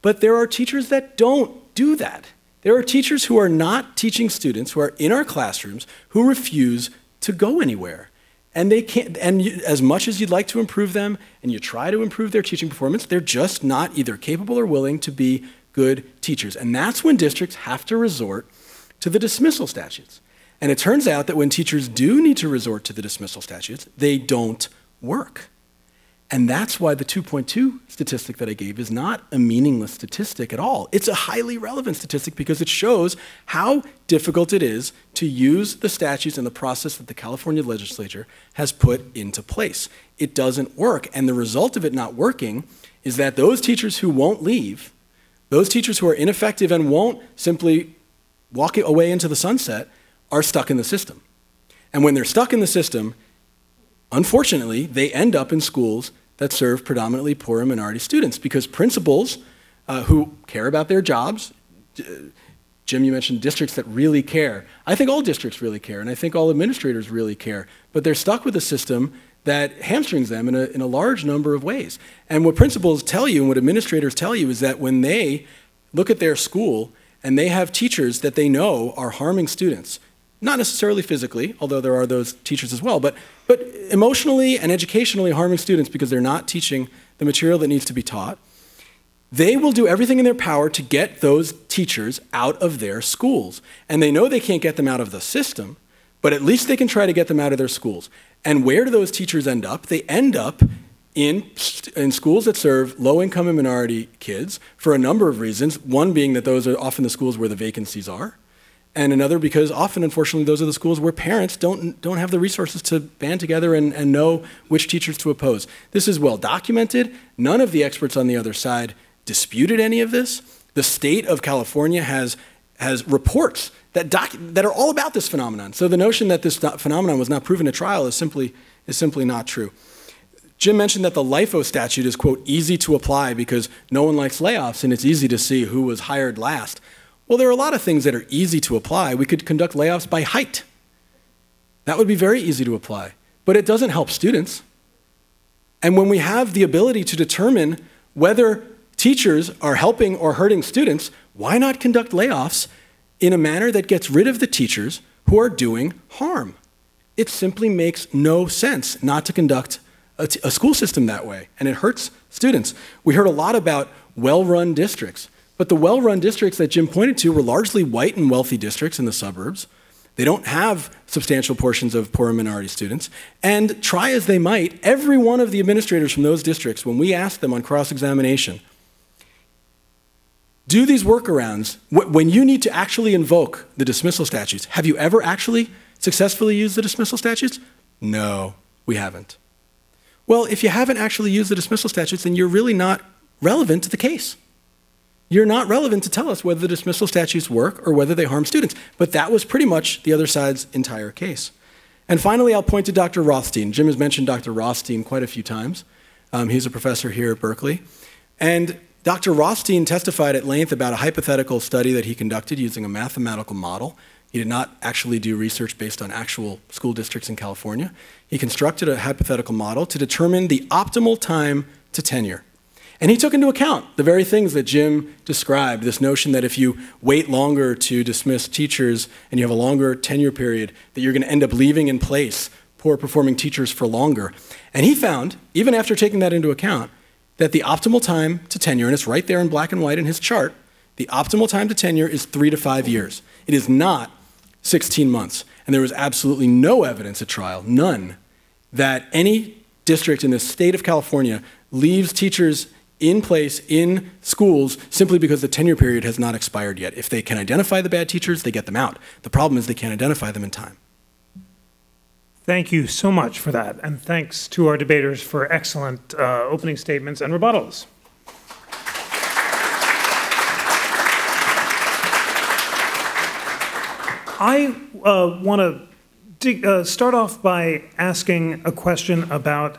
But there are teachers that don't do that. There are teachers who are not teaching students, who are in our classrooms, who refuse to go anywhere. And they can't and you, as much as you'd like to improve them and you try to improve their teaching performance they're just not either capable or willing to be good teachers. And that's when districts have to resort to the dismissal statutes. And it turns out that when teachers do need to resort to the dismissal statutes they don't work and that's why the 2.2 statistic that I gave is not a meaningless statistic at all. It's a highly relevant statistic because it shows how difficult it is to use the statutes and the process that the California legislature has put into place. It doesn't work. And the result of it not working is that those teachers who won't leave, those teachers who are ineffective and won't simply walk away into the sunset, are stuck in the system. And when they're stuck in the system, Unfortunately, they end up in schools that serve predominantly poor and minority students because principals uh, who care about their jobs, Jim, you mentioned districts that really care. I think all districts really care, and I think all administrators really care, but they're stuck with a system that hamstrings them in a, in a large number of ways. And what principals tell you and what administrators tell you is that when they look at their school and they have teachers that they know are harming students, not necessarily physically, although there are those teachers as well, but, but emotionally and educationally harming students because they're not teaching the material that needs to be taught, they will do everything in their power to get those teachers out of their schools. And they know they can't get them out of the system, but at least they can try to get them out of their schools. And where do those teachers end up? They end up in, in schools that serve low income and minority kids for a number of reasons. One being that those are often the schools where the vacancies are. And another because often, unfortunately, those are the schools where parents don't, don't have the resources to band together and, and know which teachers to oppose. This is well documented. None of the experts on the other side disputed any of this. The state of California has, has reports that, doc, that are all about this phenomenon. So the notion that this phenomenon was not proven at trial is simply, is simply not true. Jim mentioned that the LIFO statute is, quote, easy to apply because no one likes layoffs and it's easy to see who was hired last. Well, there are a lot of things that are easy to apply. We could conduct layoffs by height. That would be very easy to apply, but it doesn't help students. And when we have the ability to determine whether teachers are helping or hurting students, why not conduct layoffs in a manner that gets rid of the teachers who are doing harm? It simply makes no sense not to conduct a, school system that way, and it hurts students. We heard a lot about well run districts. But the well run districts that Jim pointed to were largely white and wealthy districts in the suburbs. They don't have substantial portions of poor and minority students. And try as they might, every one of the administrators from those districts, when we asked them on cross examination, do these workarounds when you need to actually invoke the dismissal statutes. Have you ever actually successfully used the dismissal statutes? No, we haven't. Well, if you haven't actually used the dismissal statutes, then you're really not relevant to the case you're not relevant to tell us whether the dismissal statutes work or whether they harm students. But that was pretty much the other side's entire case. And finally, I'll point to Dr. Rothstein. Jim has mentioned Dr. Rothstein quite a few times. Um, he's a professor here at Berkeley. And Dr. Rothstein testified at length about a hypothetical study that he conducted using a mathematical model. He did not actually do research based on actual school districts in California. He constructed a hypothetical model to determine the optimal time to tenure. And he took into account the very things that Jim described this notion that if you wait longer to dismiss teachers and you have a longer tenure period, that you're going to end up leaving in place poor performing teachers for longer. And he found, even after taking that into account, that the optimal time to tenure, and it's right there in black and white in his chart, the optimal time to tenure is three to five years. It is not 16 months. And there was absolutely no evidence at trial, none, that any district in the state of California leaves teachers in place in schools simply because the tenure period has not expired yet. If they can identify the bad teachers, they get them out. The problem is they can't identify them in time. Thank you so much for that, and thanks to our debaters for excellent uh, opening statements and rebuttals. I uh, want to uh, start off by asking a question about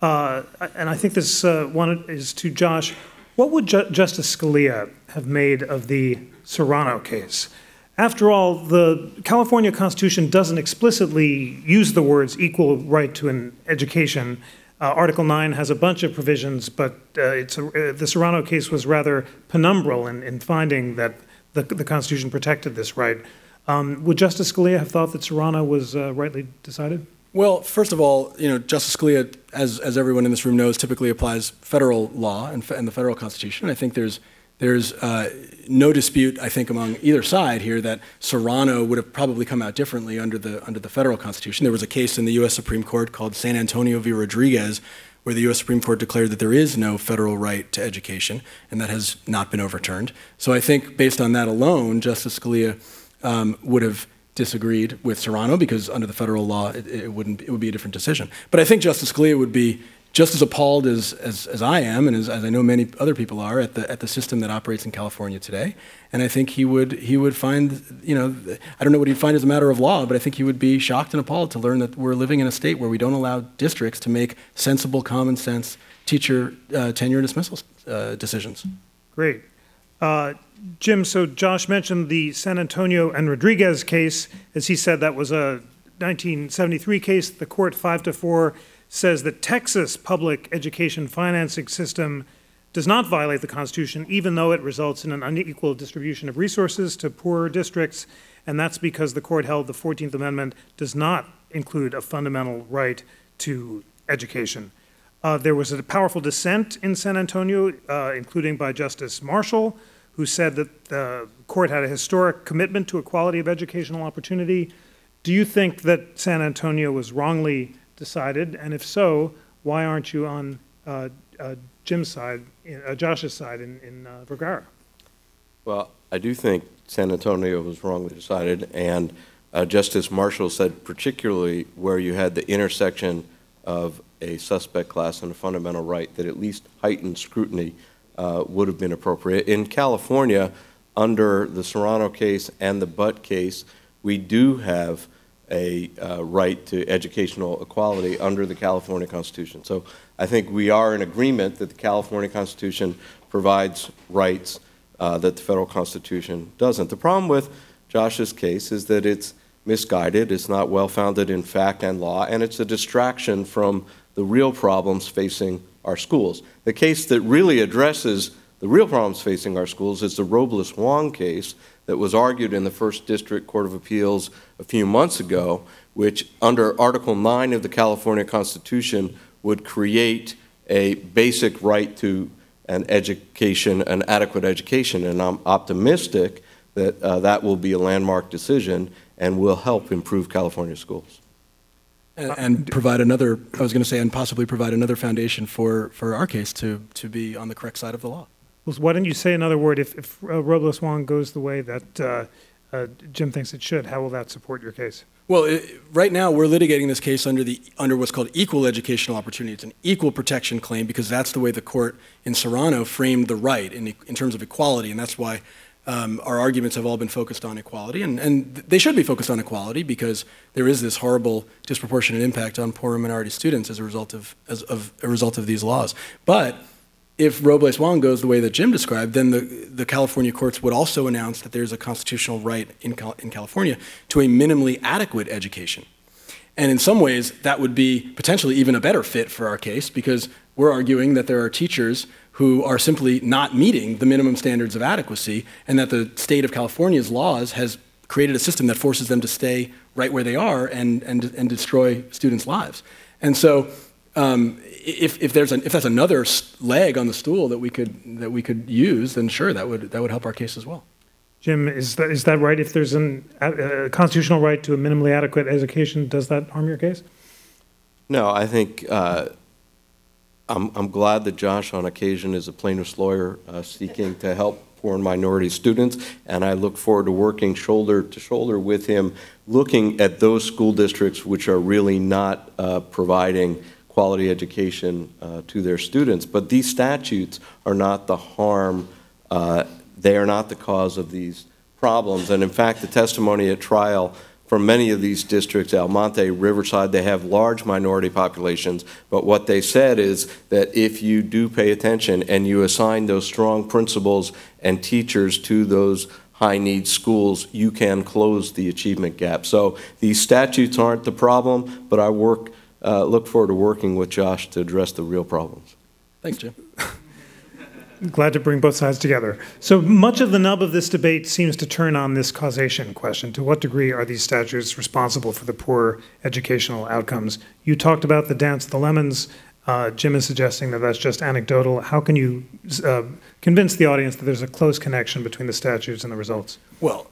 uh, and I think this uh, one is to Josh. What would Ju- Justice Scalia have made of the Serrano case? After all, the California Constitution doesn't explicitly use the words equal right to an education. Uh, Article 9 has a bunch of provisions, but uh, it's a, uh, the Serrano case was rather penumbral in, in finding that the, the Constitution protected this right. Um, would Justice Scalia have thought that Serrano was uh, rightly decided? Well, first of all, you know, Justice Scalia, as, as everyone in this room knows, typically applies federal law and, and the federal constitution. I think there's, there's uh, no dispute, I think, among either side here that Serrano would have probably come out differently under the, under the federal constitution. There was a case in the U.S. Supreme Court called San Antonio v. Rodriguez, where the U.S. Supreme Court declared that there is no federal right to education, and that has not been overturned. So I think based on that alone, Justice Scalia um, would have disagreed with Serrano because under the federal law it, it, wouldn't it would be a different decision. But I think Justice Scalia would be just as appalled as, as, as I am and as, as, I know many other people are at the, at the system that operates in California today. And I think he would, he would find, you know, I don't know what he'd find as a matter of law, but I think he would be shocked and appalled to learn that we're living in a state where we don't allow districts to make sensible, common sense teacher uh, tenure dismissal uh, decisions. Great. Uh, Jim, so Josh mentioned the San Antonio and Rodriguez case. As he said, that was a 1973 case. The court, five to four, says that Texas public education financing system does not violate the Constitution, even though it results in an unequal distribution of resources to poorer districts. And that's because the court held the 14th Amendment does not include a fundamental right to education. Uh, there was a powerful dissent in San Antonio, uh, including by Justice Marshall, who said that the court had a historic commitment to equality of educational opportunity. Do you think that San Antonio was wrongly decided? And if so, why aren't you on uh, uh, Jim's side, uh, Josh's side in, in Vergara? Well, I do think San Antonio was wrongly decided, and Justice Marshall said particularly where you had the intersection of a suspect class and a fundamental right, that at least heightened scrutiny uh, would have been appropriate. In California, under the Serrano case and the Butt case, we do have a uh, right to educational equality under the California Constitution. So I think we are in agreement that the California Constitution provides rights uh, that the federal Constitution doesn't. The problem with Josh's case is that it's misguided, it's not well founded in fact and law, and it's a distraction from the real problems facing our schools. The case that really addresses the real problems facing our schools is the Robles Wong case that was argued in the First District Court of Appeals a few months ago, which under Article 9 of the California Constitution would create a basic right to an education, an adequate education. And I'm optimistic that uh, that will be a landmark decision and will help improve California schools. And, and provide another, I was going to say, and possibly provide another foundation for, for our case to, to be on the correct side of the law. Well, why don't you say another word? If, if uh, Robles Wong goes the way that uh, uh, Jim thinks it should, how will that support your case? Well, it, right now we're litigating this case under the under what's called equal educational opportunity. It's an equal protection claim because that's the way the court in Serrano framed the right in, in terms of equality, and that's why um, our arguments have all been focused on equality, and, and they should be focused on equality because there is this horrible disproportionate impact on poor minority students as a result of as of a result of these laws. But if Robles Wong goes the way that Jim described, then the, the California courts would also announce that there's a constitutional right in, Cal in California to a minimally adequate education. And in some ways, that would be potentially even a better fit for our case because we're arguing that there are teachers who are simply not meeting the minimum standards of adequacy and that the state of California's laws has created a system that forces them to stay right where they are and, and, and destroy students' lives. And so um, if, if, there's an, if that's another leg on the stool that we could that we could use, then sure, that would that would help our case as well. Jim, is that is that right? If there's an, a constitutional right to a minimally adequate education, does that harm your case? No, I think uh, I'm I'm glad that Josh, on occasion, is a plaintiff's lawyer uh, seeking to help poor and minority students, and I look forward to working shoulder to shoulder with him, looking at those school districts which are really not uh, providing quality education uh, to their students. But these statutes are not the harm, uh, they are not the cause of these problems. And in fact, the testimony at trial from many of these districts, Almonte, Riverside, they have large minority populations. But what they said is that if you do pay attention and you assign those strong principals and teachers to those high need schools, you can close the achievement gap. So these statutes aren't the problem, but I work uh, look forward to working with Josh to address the real problems. Thanks, Jim. Glad to bring both sides together. So much of the nub of this debate seems to turn on this causation question. To what degree are these statutes responsible for the poor educational outcomes? You talked about the dance of the lemons. Uh, Jim is suggesting that that's just anecdotal. How can you uh, convince the audience that there's a close connection between the statutes and the results? Well,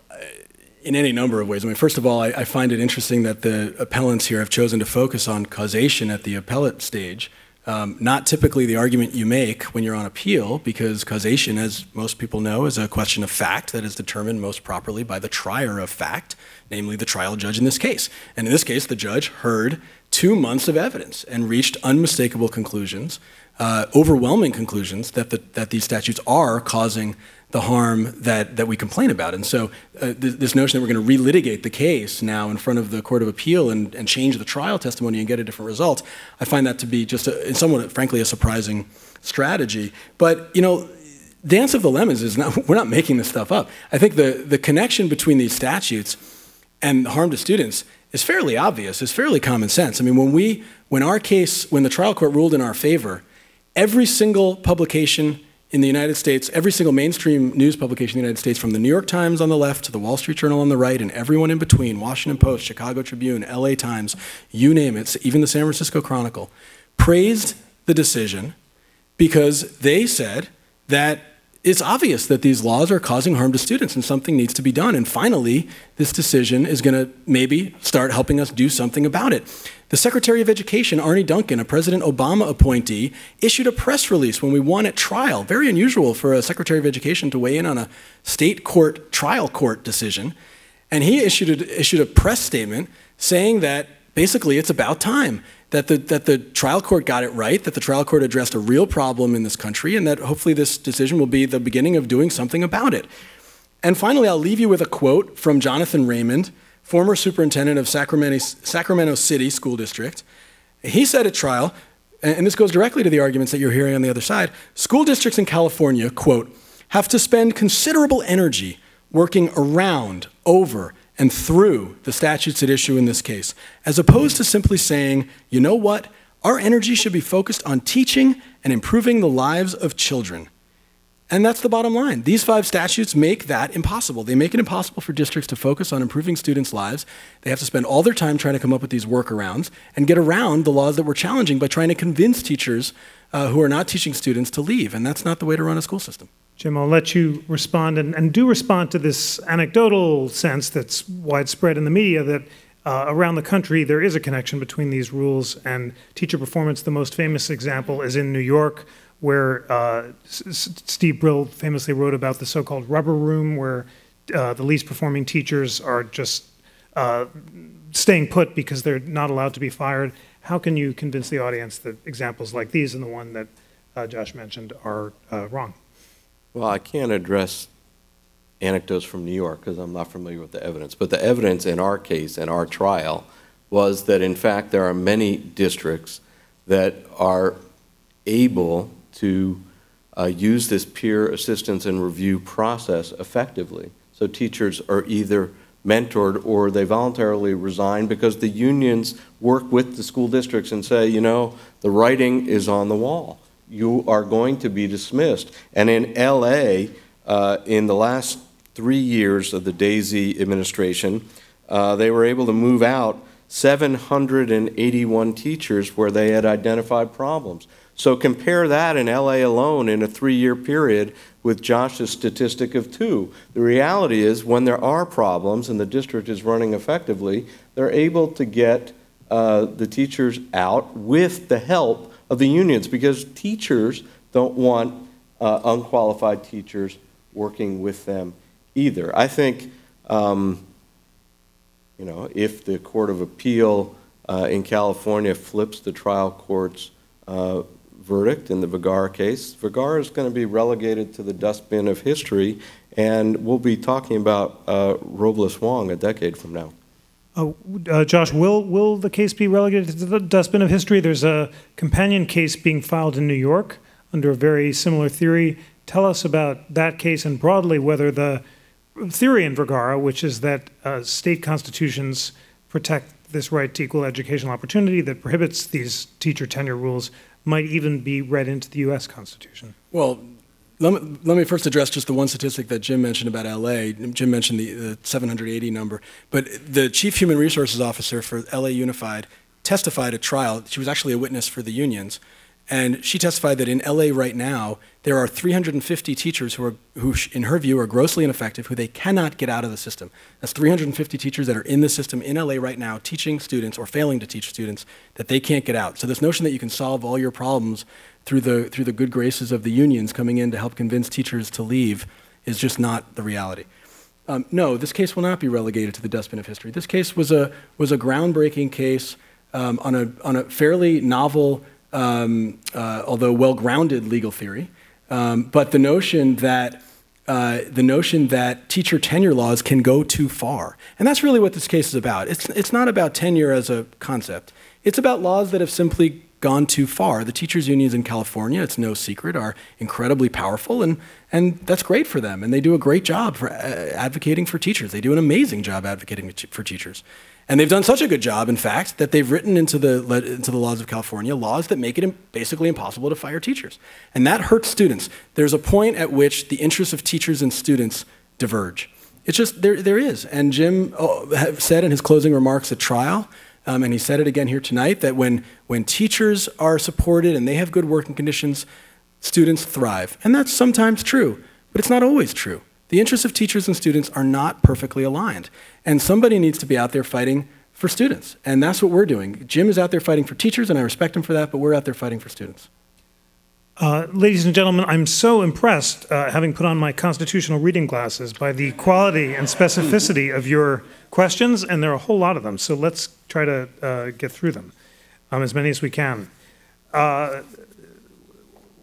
in any number of ways. I mean, first of all, I, I, find it interesting that the appellants here have chosen to focus on causation at the appellate stage. Um, not typically the argument you make when you're on appeal, because causation, as most people know, is a question of fact that is determined most properly by the trier of fact, namely the trial judge in this case. And in this case, the judge heard two months of evidence and reached unmistakable conclusions, uh, overwhelming conclusions that, the, that these statutes are causing the harm that, that we complain about. And so uh, th this notion that we're going to relitigate the case now in front of the Court of Appeal and, and change the trial testimony and get a different result, I find that to be just a, somewhat, frankly, a surprising strategy. But, you know, Dance of the Lemons is not, we're not making this stuff up. I think the, the connection between these statutes and harm to students is fairly obvious, it's fairly common sense. I mean, when we, when our case, when the trial court ruled in our favor, every single publication in the United States, every single mainstream news publication in the United States, from the New York Times on the left to the Wall Street Journal on the right, and everyone in between, Washington Post, Chicago Tribune, LA Times, you name it, even the San Francisco Chronicle, praised the decision because they said that it's obvious that these laws are causing harm to students and something needs to be done. And finally, this decision is going to maybe start helping us do something about it. The Secretary of Education, Arne Duncan, a President Obama appointee, issued a press release when we won at trial. Very unusual for a Secretary of Education to weigh in on a state court, trial court decision. And he issued a, issued a press statement saying that basically it's about time that the, that the trial court got it right, that the trial court addressed a real problem in this country, and that hopefully this decision will be the beginning of doing something about it. And finally, I'll leave you with a quote from Jonathan Raymond, former superintendent of Sacramento, Sacramento City School District. He said at trial, and this goes directly to the arguments that you're hearing on the other side school districts in California, quote, have to spend considerable energy working around, over, and through the statutes at issue in this case, as opposed to simply saying, you know what, our energy should be focused on teaching and improving the lives of children. And that's the bottom line. These five statutes make that impossible. They make it impossible for districts to focus on improving students' lives. They have to spend all their time trying to come up with these workarounds and get around the laws that we're challenging by trying to convince teachers uh, who are not teaching students to leave. And that's not the way to run a school system. Jim, I'll let you respond and, and do respond to this anecdotal sense that's widespread in the media that uh, around the country there is a connection between these rules and teacher performance. The most famous example is in New York, where uh, Steve Brill famously wrote about the so called rubber room, where uh, the least performing teachers are just uh, staying put because they're not allowed to be fired. How can you convince the audience that examples like these and the one that uh, Josh mentioned are uh, wrong? Well, I can't address anecdotes from New York because I'm not familiar with the evidence. But the evidence in our case, in our trial, was that in fact there are many districts that are able to uh, use this peer assistance and review process effectively. So teachers are either mentored or they voluntarily resign because the unions work with the school districts and say, you know, the writing is on the wall you are going to be dismissed. And in LA, uh, in the last three years of the Deasy administration, uh, they were able to move out 781 teachers where they had identified problems. So compare that in LA alone in a three year period with Josh's statistic of two. The reality is, when there are problems and the district is running effectively, they're able to get uh, the teachers out with the help of the unions because teachers don't want uh, unqualified teachers working with them either. I think, um, you know, if the Court of Appeal uh, in California flips the trial court's uh, verdict in the Vergara case, Vergara is going to be relegated to the dustbin of history, and we'll be talking about uh, Robles Wong a decade from now. Uh, uh, Josh, will will the case be relegated to the dustbin of history? There's a companion case being filed in New York under a very similar theory. Tell us about that case and broadly whether the theory in Vergara, which is that uh, state constitutions protect this right to equal educational opportunity that prohibits these teacher tenure rules, might even be read into the U.S. Constitution. Well, let me, let me first address just the one statistic that Jim mentioned about LA. Jim mentioned the, the 780 number, but the chief human resources officer for LA Unified testified at trial. She was actually a witness for the unions, and she testified that in LA right now there are 350 teachers who are, who in her view, are grossly ineffective, who they cannot get out of the system. That's 350 teachers that are in the system in LA right now, teaching students or failing to teach students that they can't get out. So this notion that you can solve all your problems through the, through the good graces of the unions coming in to help convince teachers to leave is just not the reality. Um, no, this case will not be relegated to the dustbin of history. This case was a, was a groundbreaking case um, on, a, on a fairly novel, um, uh, although well grounded legal theory. Um, but the notion that uh, the notion that teacher tenure laws can go too far. And that's really what this case is about. It's, it's not about tenure as a concept. It's about laws that have simply gone too far. The teachers' unions in California, it's no secret, are incredibly powerful, and, and that's great for them. And they do a great job for uh, advocating for teachers. They do an amazing job advocating for teachers. And they've done such a good job, in fact, that they've written into the, into the laws of California laws that make it basically impossible to fire teachers. And that hurts students. There's a point at which the interests of teachers and students diverge. It's just, there, there is. And Jim oh, said in his closing remarks at trial um, and he said it again here tonight that when, when teachers are supported and they have good working conditions, students thrive. And that's sometimes true. but it's not always true. The interests of teachers and students are not perfectly aligned. And somebody needs to be out there fighting for students. And that's what we're doing. Jim is out there fighting for teachers, and I respect him for that, but we're out there fighting for students. Uh, ladies and gentlemen, I'm so impressed, uh, having put on my constitutional reading glasses, by the quality and specificity of your questions, and there are a whole lot of them. So let's try to uh, get through them, um, as many as we can. Uh,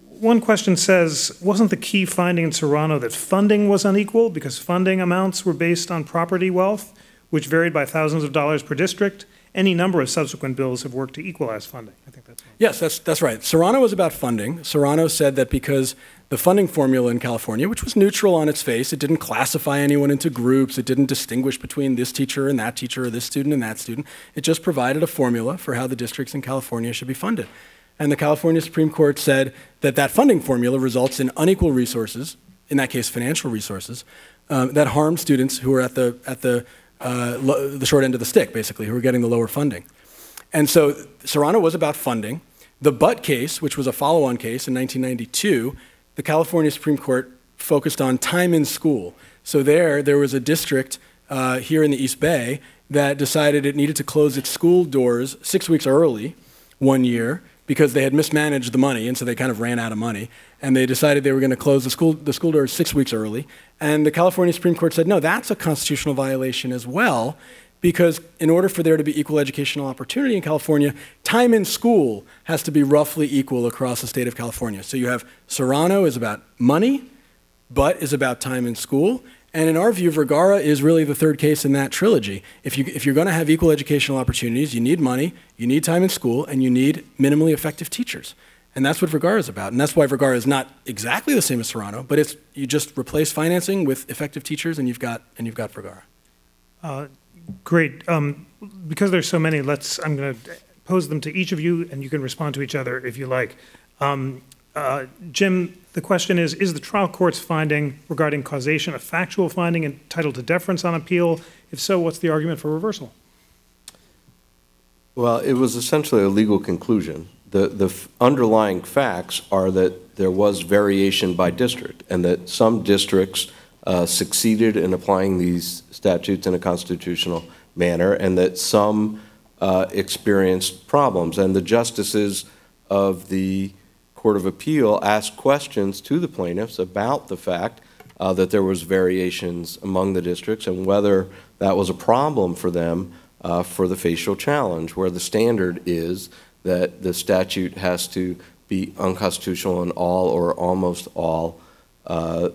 one question says, wasn't the key finding in Serrano that funding was unequal because funding amounts were based on property wealth, which varied by thousands of dollars per district? Any number of subsequent bills have worked to equalize funding. I think that's one. Yes, that's, that's right. Serrano was about funding. Serrano said that because the funding formula in California, which was neutral on its face, it didn't classify anyone into groups, it didn't distinguish between this teacher and that teacher, or this student and that student. It just provided a formula for how the districts in California should be funded. And the California Supreme Court said that that funding formula results in unequal resources, in that case, financial resources, um, that harm students who are at the, at the, uh, the short end of the stick, basically, who are getting the lower funding. And so Serrano was about funding. The Butt case, which was a follow on case in 1992, the California Supreme Court focused on time in school. So there, there was a district uh, here in the East Bay that decided it needed to close its school doors six weeks early one year because they had mismanaged the money, and so they kind of ran out of money. And they decided they were going to close the school, the school doors six weeks early. And the California Supreme Court said, no, that's a constitutional violation as well, because in order for there to be equal educational opportunity in California, time in school has to be roughly equal across the state of California. So you have Serrano is about money, Butt is about time in school, and in our view, Vergara is really the third case in that trilogy. If, you, if you're going to have equal educational opportunities, you need money, you need time in school, and you need minimally effective teachers. And that's what Vergara is about. And that's why Vergara is not exactly the same as Serrano, but it's, you just replace financing with effective teachers, and you've got, and you've got Vergara. Uh, great. Um, because there's so many, let's, I'm going to pose them to each of you, and you can respond to each other if you like. Um, uh, Jim, the question is, is the trial court's finding regarding causation a factual finding entitled to deference on appeal? If so, what's the argument for reversal? Well, it was essentially a legal conclusion. The, the underlying facts are that there was variation by district and that some districts uh, succeeded in applying these statutes in a constitutional manner and that some uh, experienced problems. And the justices of the Court of Appeal asked questions to the plaintiffs about the fact uh, that there was variations among the districts and whether that was a problem for them uh, for the facial challenge, where the standard is that the statute has to be unconstitutional in all or almost all uh,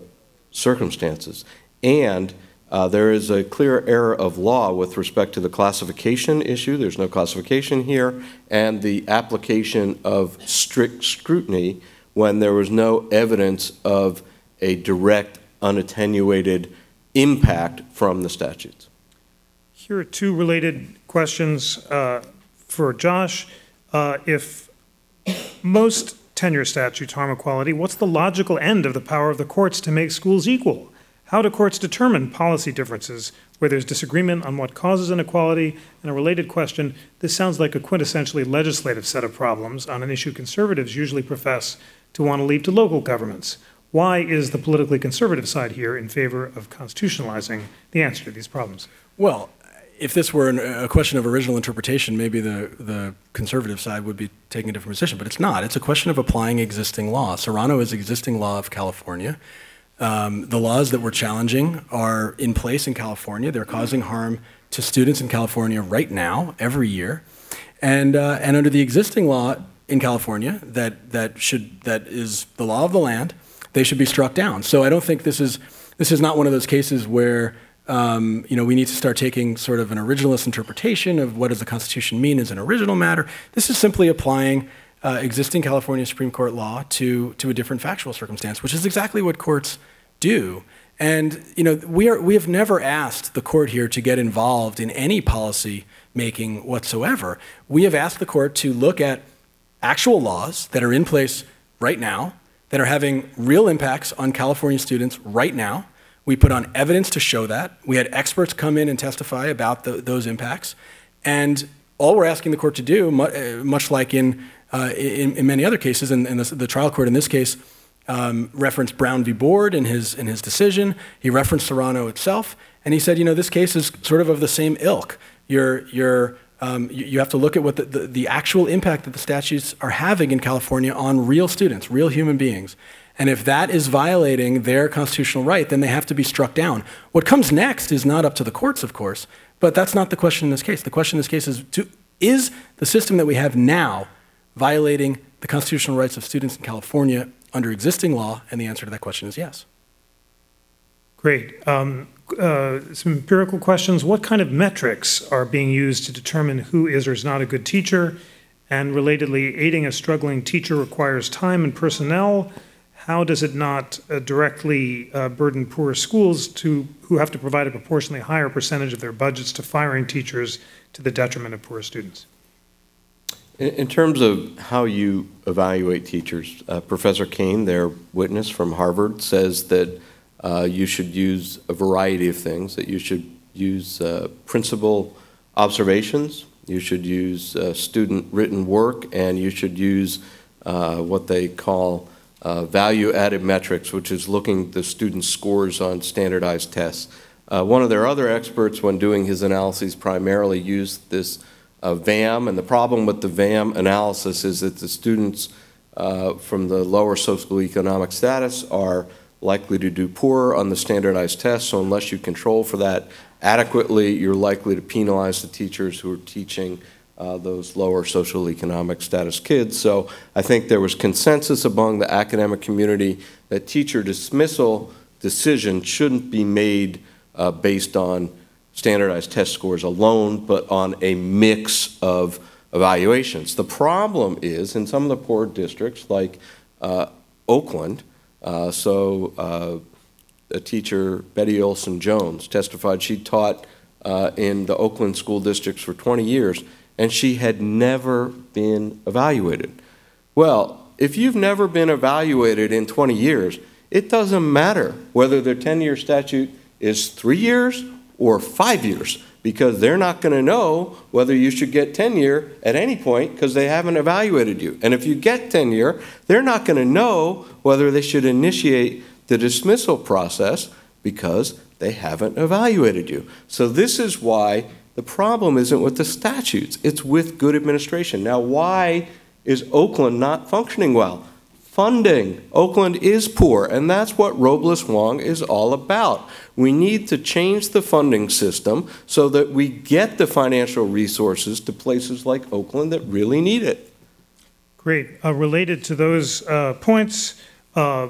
circumstances. And uh, there is a clear error of law with respect to the classification issue. There's no classification here, and the application of strict scrutiny when there was no evidence of a direct, unattenuated impact from the statutes. Here are two related questions uh, for Josh. Uh, if most tenure statutes harm equality, what's the logical end of the power of the courts to make schools equal? How do courts determine policy differences where there's disagreement on what causes inequality? And a related question this sounds like a quintessentially legislative set of problems on an issue conservatives usually profess to want to leave to local governments. Why is the politically conservative side here in favor of constitutionalizing the answer to these problems? Well, if this were an, a question of original interpretation, maybe the, the conservative side would be taking a different position, but it's not. It's a question of applying existing law. Serrano is existing law of California. Um, the laws that we're challenging are in place in California. They're causing harm to students in California right now, every year. And, uh, and under the existing law in California that, that, should, that is the law of the land, they should be struck down. So I don't think this is, this is not one of those cases where um, you know, we need to start taking sort of an originalist interpretation of what does the Constitution mean as an original matter. This is simply applying uh, existing California Supreme Court law to, to a different factual circumstance, which is exactly what courts do. And you know, we, are, we have never asked the court here to get involved in any policy making whatsoever. We have asked the court to look at actual laws that are in place right now, that are having real impacts on California students right now. We put on evidence to show that. We had experts come in and testify about the, those impacts. And all we're asking the court to do, uh, much like in, uh, in, in, many other cases, and, the, the trial court in this case, um, referenced Brown v. Board in his, in his decision. He referenced Serrano itself. And he said, you know, this case is sort of of the same ilk. You're, you're, um, you, you have to look at what the, the, the actual impact that the statutes are having in California on real students, real human beings. And if that is violating their constitutional right, then they have to be struck down. What comes next is not up to the courts, of course, but that's not the question in this case. The question in this case is to, is the system that we have now violating the constitutional rights of students in California under existing law? And the answer to that question is yes. Great. Um, uh, some empirical questions. What kind of metrics are being used to determine who is or is not a good teacher? And relatedly, aiding a struggling teacher requires time and personnel. How does it not uh, directly uh, burden poor schools to, who have to provide a proportionally higher percentage of their budgets to firing teachers to the detriment of poor students? In, in terms of how you evaluate teachers, uh, Professor Kane, their witness from Harvard, says that uh, you should use a variety of things, that you should use uh, principal observations, you should use uh, student written work, and you should use what they call uh, value-added metrics, which is looking the students' scores on standardized tests. Uh, one of their other experts, when doing his analyses, primarily used this uh, VAM, and the problem with the VAM analysis is that the students uh, from the lower socioeconomic status are likely to do poorer on the standardized tests, so unless you control for that adequately, you're likely to penalize the teachers who are teaching uh, those lower social economic status kids. So I think there was consensus among the academic community that teacher dismissal decision shouldn't be made uh, based on standardized test scores alone, but on a mix of evaluations. The problem is in some of the poor districts like uh, Oakland, uh, so uh, a teacher, Betty Olson Jones, testified she taught in the Oakland school districts for 20 years and she had never been evaluated. Well, if you've never been evaluated in 20 years, it doesn't matter whether their tenure statute is three years or five years because they're not going to know whether you should get tenure at any point because they haven't evaluated you. And if you get tenure, they're not going to know whether they should initiate the dismissal process because they haven't evaluated you. So this is why the problem isn't with the statutes, it's with good administration. Now, why is Oakland not functioning well? Funding. Oakland is poor, and that's what Robles Wong is all about. We need to change the funding system so that we get the financial resources to places like Oakland that really need it. Great. Uh, related to those uh, points, uh,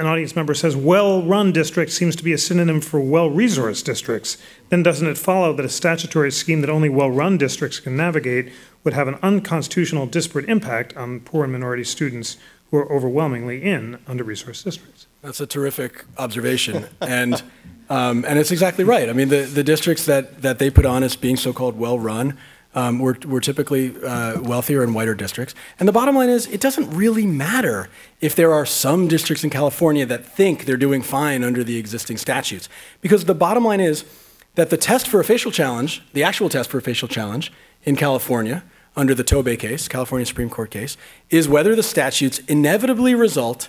an audience member says, well-run district seems to be a synonym for well-resourced districts. Then doesn't it follow that a statutory scheme that only well-run districts can navigate would have an unconstitutional disparate impact on poor and minority students who are overwhelmingly in under-resourced districts? That's a terrific observation. and, um, and it's exactly right. I mean, the, the districts that, that they put on as being so-called well-run um, we're, we're typically uh, wealthier and whiter districts. And the bottom line is, it doesn't really matter if there are some districts in California that think they're doing fine under the existing statutes. Because the bottom line is that the test for a facial challenge, the actual test for a facial challenge in California, under the Tobe case, California Supreme Court case, is whether the statutes inevitably result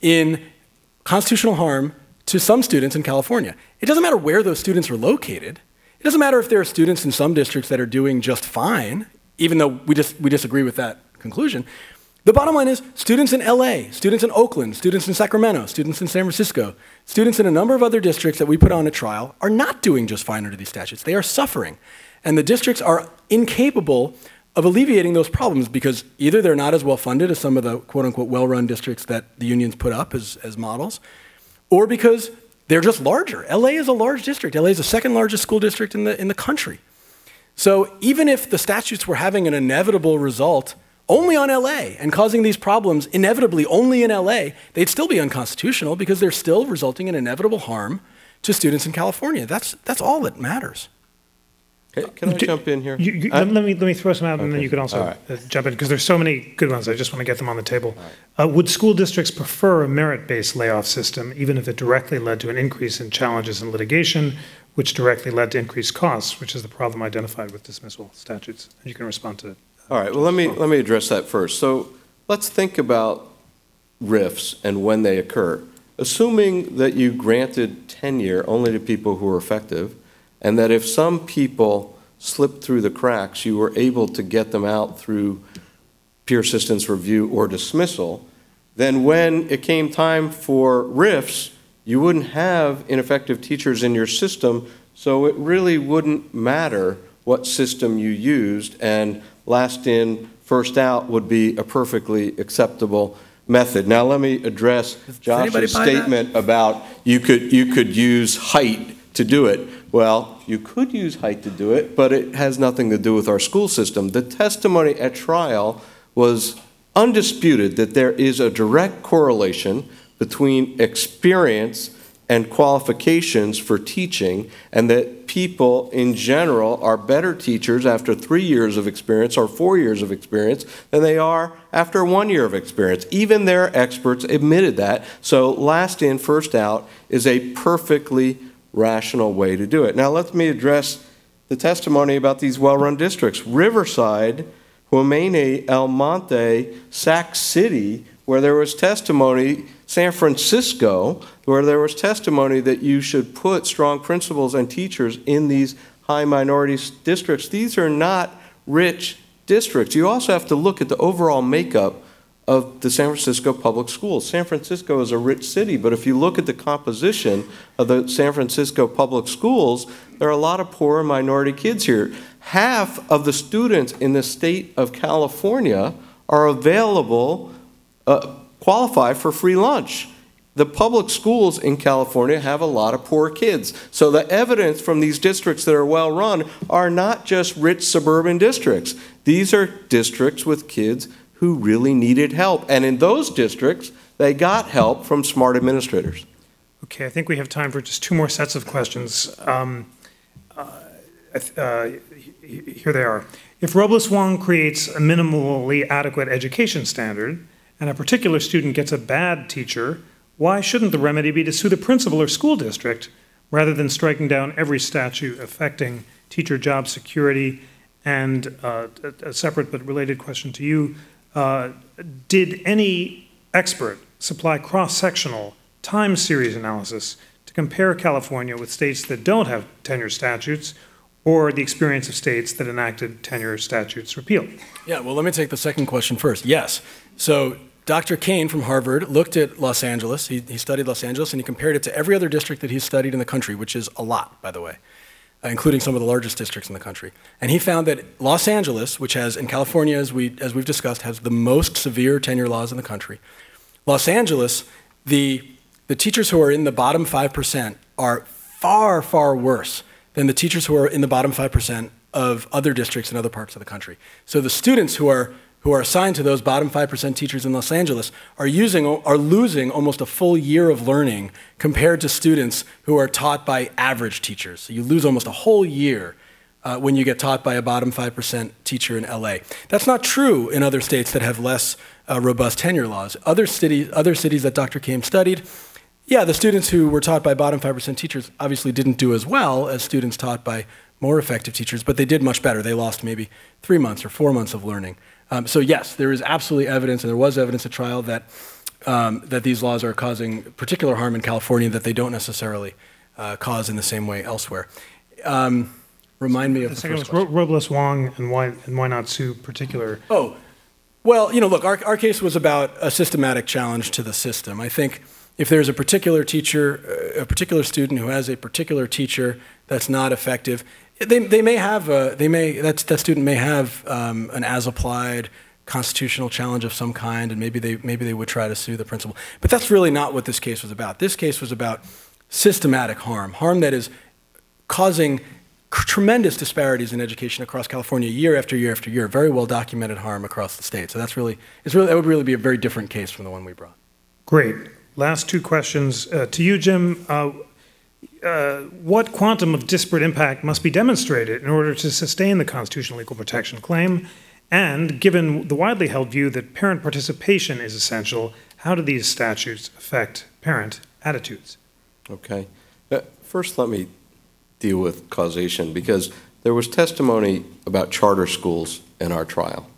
in constitutional harm to some students in California. It doesn't matter where those students are located. It doesn't matter if there are students in some districts that are doing just fine, even though we, just, we disagree with that conclusion. The bottom line is students in LA, students in Oakland, students in Sacramento, students in San Francisco, students in a number of other districts that we put on a trial are not doing just fine under these statutes. They are suffering. And the districts are incapable of alleviating those problems because either they're not as well funded as some of the quote unquote well run districts that the unions put up as, as models, or because they're just larger. LA is a large district. LA is the second largest school district in the, in the country. So even if the statutes were having an inevitable result only on LA and causing these problems inevitably only in LA, they'd still be unconstitutional because they're still resulting in inevitable harm to students in California. That's, that's all that matters. Can I jump in here? You, you, I- let, me, let me throw some out, and then you can also right. uh, jump in, because there's so many good ones. I just want to get them on the table. Uh, would school districts prefer a merit-based layoff system, even if it directly led to an increase in challenges and litigation, which directly led to increased costs, which is the problem identified with dismissal statutes? And you can respond to it. All right, well, let me, let me address that first. So let's think about RIFs and when they occur. Assuming that you granted tenure only to people who were effective, and that if some people slipped through the cracks, you were able to get them out through peer assistance review or dismissal, then when it came time for RIFs, you wouldn't have ineffective teachers in your system, so it really wouldn't matter what system you used, and last in, first out would be a perfectly acceptable method. Now, let me address Josh's buy that? statement about you could, you could use height to do it. Well, you could use height to do it, but it has nothing to do with our school system. The testimony at trial was undisputed that there is a direct correlation between experience and qualifications for teaching, and that people in general are better teachers after three years of experience or four years of experience than they are after one year of experience. Even their experts admitted that. So, last in, first out is a perfectly rational way to do it. Now, let me address the testimony about these well run districts. Riverside, Hueneme, El Monte, Sac City, where there was testimony, San Francisco, where there was testimony that you should put strong principals and teachers in these high minority districts. These are not rich districts. You also have to look at the overall makeup of the San Francisco public schools. San Francisco is a rich city, but if you look at the composition of the San Francisco public schools, there are a lot of poor minority kids here. Half of the students in the state of California are available, uh, qualify for free lunch. The public schools in California have a lot of poor kids. So the evidence from these districts that are well run are not just rich suburban districts. These are districts with kids who really needed help. And in those districts, they got help from smart administrators. Okay, I think we have time for just two more sets of questions. Um, uh, uh, he- he- Here they are. If Robles Wong creates a minimally adequate education standard, and a particular student gets a bad teacher, why shouldn't the remedy be to sue the principal or school district rather than striking down every statute affecting teacher job security? And uh, a separate but related question to you, uh, did any expert supply cross-sectional time series analysis to compare California with states that don't have tenure statutes or the experience of states that enacted tenure statutes repealed? Yeah, well, let me take the second question first. Yes. So Dr. Kane from Harvard looked at Los Angeles. He, he studied Los Angeles and he compared it to every other district that he's studied in the country, which is a lot, by the way, Uh, including some of the largest districts in the country. And he found that Los Angeles, which has, in California, as, we, as we've discussed, has the most severe tenure laws in the country. Los Angeles, the, the teachers who are in the bottom 5% are far, far worse than the teachers who are in the bottom 5% of other districts in other parts of the country. So the students who are who are assigned to those bottom 5% teachers in Los Angeles are using are losing almost a full year of learning compared to students who are taught by average teachers. So you lose almost a whole year uh, when you get taught by a bottom 5% teacher in LA. That's not true in other states that have less uh, robust tenure laws. Other, city, other cities that Dr. Kane studied, yeah, the students who were taught by bottom 5% teachers obviously didn't do as well as students taught by more effective teachers, but they did much better. They lost maybe three months or four months of learning. Um, so, yes, there is absolutely evidence, and there was evidence at trial that, um, that these laws are causing particular harm in California that they don't necessarily uh, cause in the same way elsewhere. Um, remind me of The the, second first was Robles Wong, and why, and why not sue particular? Oh, well, you know, look, our, our case was about a systematic challenge to the system. I think if there's a particular teacher, uh, a particular student who has a particular teacher that's not effective, they, they may have a, they may, that, that student may have um, an as-applied constitutional challenge of some kind, and maybe they, maybe they would try to sue the principal. But that's really not what this case was about. This case was about systematic harm, harm that is causing tremendous disparities in education across California year after year after year, very well documented harm across the state. So that's really, it's really, that would really be a very different case from the one we brought. Great. Last two questions uh, to you, Jim. Uh, uh, What quantum of disparate impact must be demonstrated in order to sustain the constitutional equal protection claim? And given the widely held view that parent participation is essential, how do these statutes affect parent attitudes? Okay. Uh, First, let me deal with causation, because there was testimony about charter schools in our trial.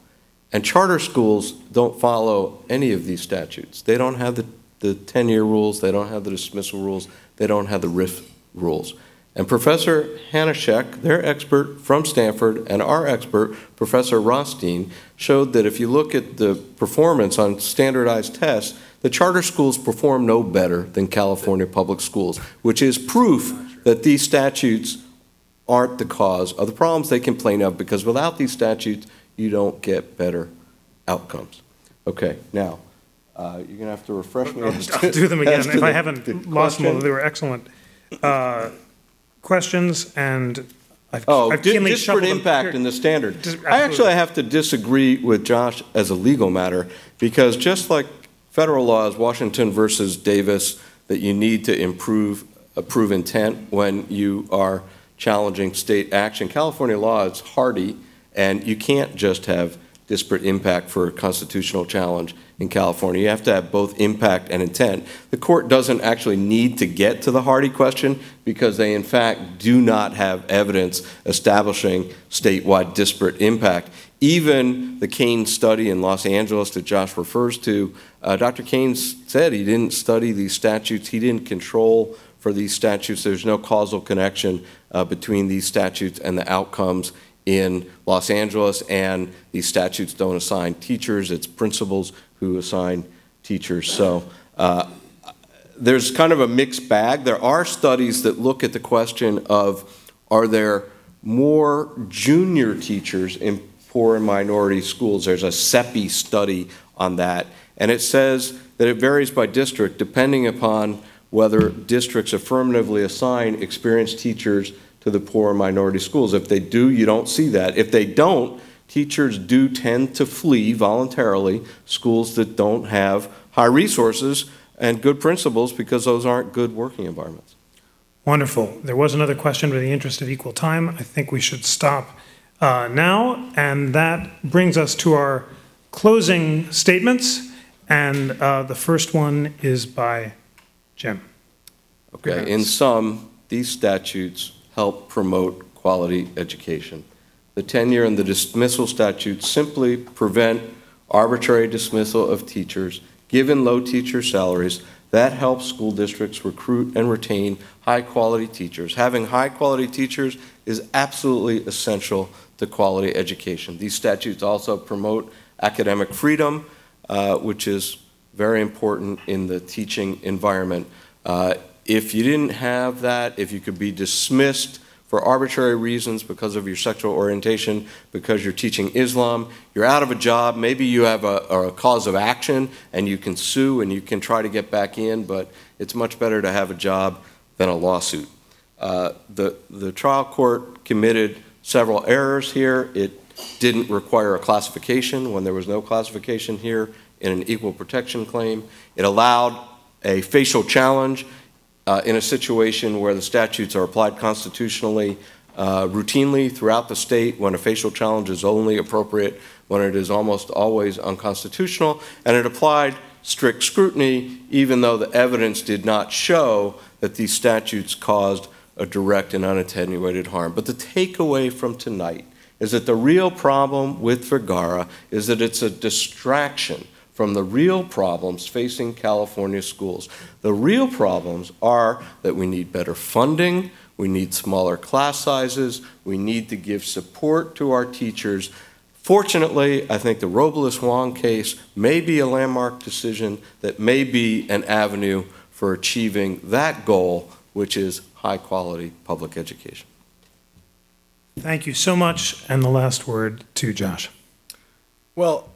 And charter schools don't follow any of these statutes. They don't have the, the tenure rules, they don't have the dismissal rules, they don't have the RIF rules. And Professor Hanushek, their expert from Stanford, and our expert, Professor Rothstein, showed that if you look at the performance on standardized tests, the charter schools perform no better than California public schools, which is proof that these statutes aren't the cause of the problems they complain of, because without these statutes, you don't get better outcomes. Okay, now, uh, you're going to have to refresh me. as I'll do them again if I haven't the lost them, they were excellent uh, questions, and I've Oh, I've di- disparate impact in the standard. Dis- I actually have to disagree with Josh as a legal matter, because just like federal laws, Washington versus Davis, that you need to improve, approve intent when you are challenging state action. California law is hardy, and you can't just have disparate impact for a constitutional challenge in California. You have to have both impact and intent. The court doesn't actually need to get to the Hardy question because they, in fact, do not have evidence establishing statewide disparate impact. Even the Kane study in Los Angeles that Josh refers to, uh, Dr. Kane said he didn't study these statutes, he didn't control for these statutes. There's no causal connection uh, between these statutes and the outcomes in Los Angeles, and these statutes don't assign teachers, it's principals who assign teachers. So uh, there's kind of a mixed bag. There are studies that look at the question of are there more junior teachers in poor and minority schools? There's a CEPI study on that, and it says that it varies by district depending upon whether districts affirmatively assign experienced teachers to the poor minority schools. If they do, you don't see that. If they don't, teachers do tend to flee voluntarily schools that don't have high resources and good principals because those aren't good working environments. Wonderful. There was another question, but in the interest of equal time, I think we should stop uh, now. And that brings us to our closing statements. And uh, the first one is by Jim. Okay, in sum, these statutes help promote quality education. The tenure and the dismissal statutes simply prevent arbitrary dismissal of teachers, given low teacher salaries. That helps school districts recruit and retain high-quality teachers. Having high-quality teachers is absolutely essential to quality education. These statutes also promote academic freedom, uh, which is very important in the teaching environment. Uh, if you didn't have that, if you could be dismissed for arbitrary reasons because of your sexual orientation, because you're teaching Islam, you're out of a job, maybe you have a, a cause of action and you can sue and you can try to get back in, but it's much better to have a job than a lawsuit. Uh, the, the trial court committed several errors here. It didn't require a classification when there was no classification here in an equal protection claim. It allowed a facial challenge uh, in a situation where the statutes are applied constitutionally uh, routinely throughout the state when a facial challenge is only appropriate when it is almost always unconstitutional, and it applied strict scrutiny even though the evidence did not show that these statutes caused a direct and unattenuated harm. But the takeaway from tonight is that the real problem with Vergara is that it's a distraction from the real problems facing California schools. The real problems are that we need better funding, we need smaller class sizes, we need to give support to our teachers. Fortunately, I think the Robles Wong case may be a landmark decision that may be an avenue for achieving that goal, which is high quality public education. Thank you so much. And the last word to Josh. Well,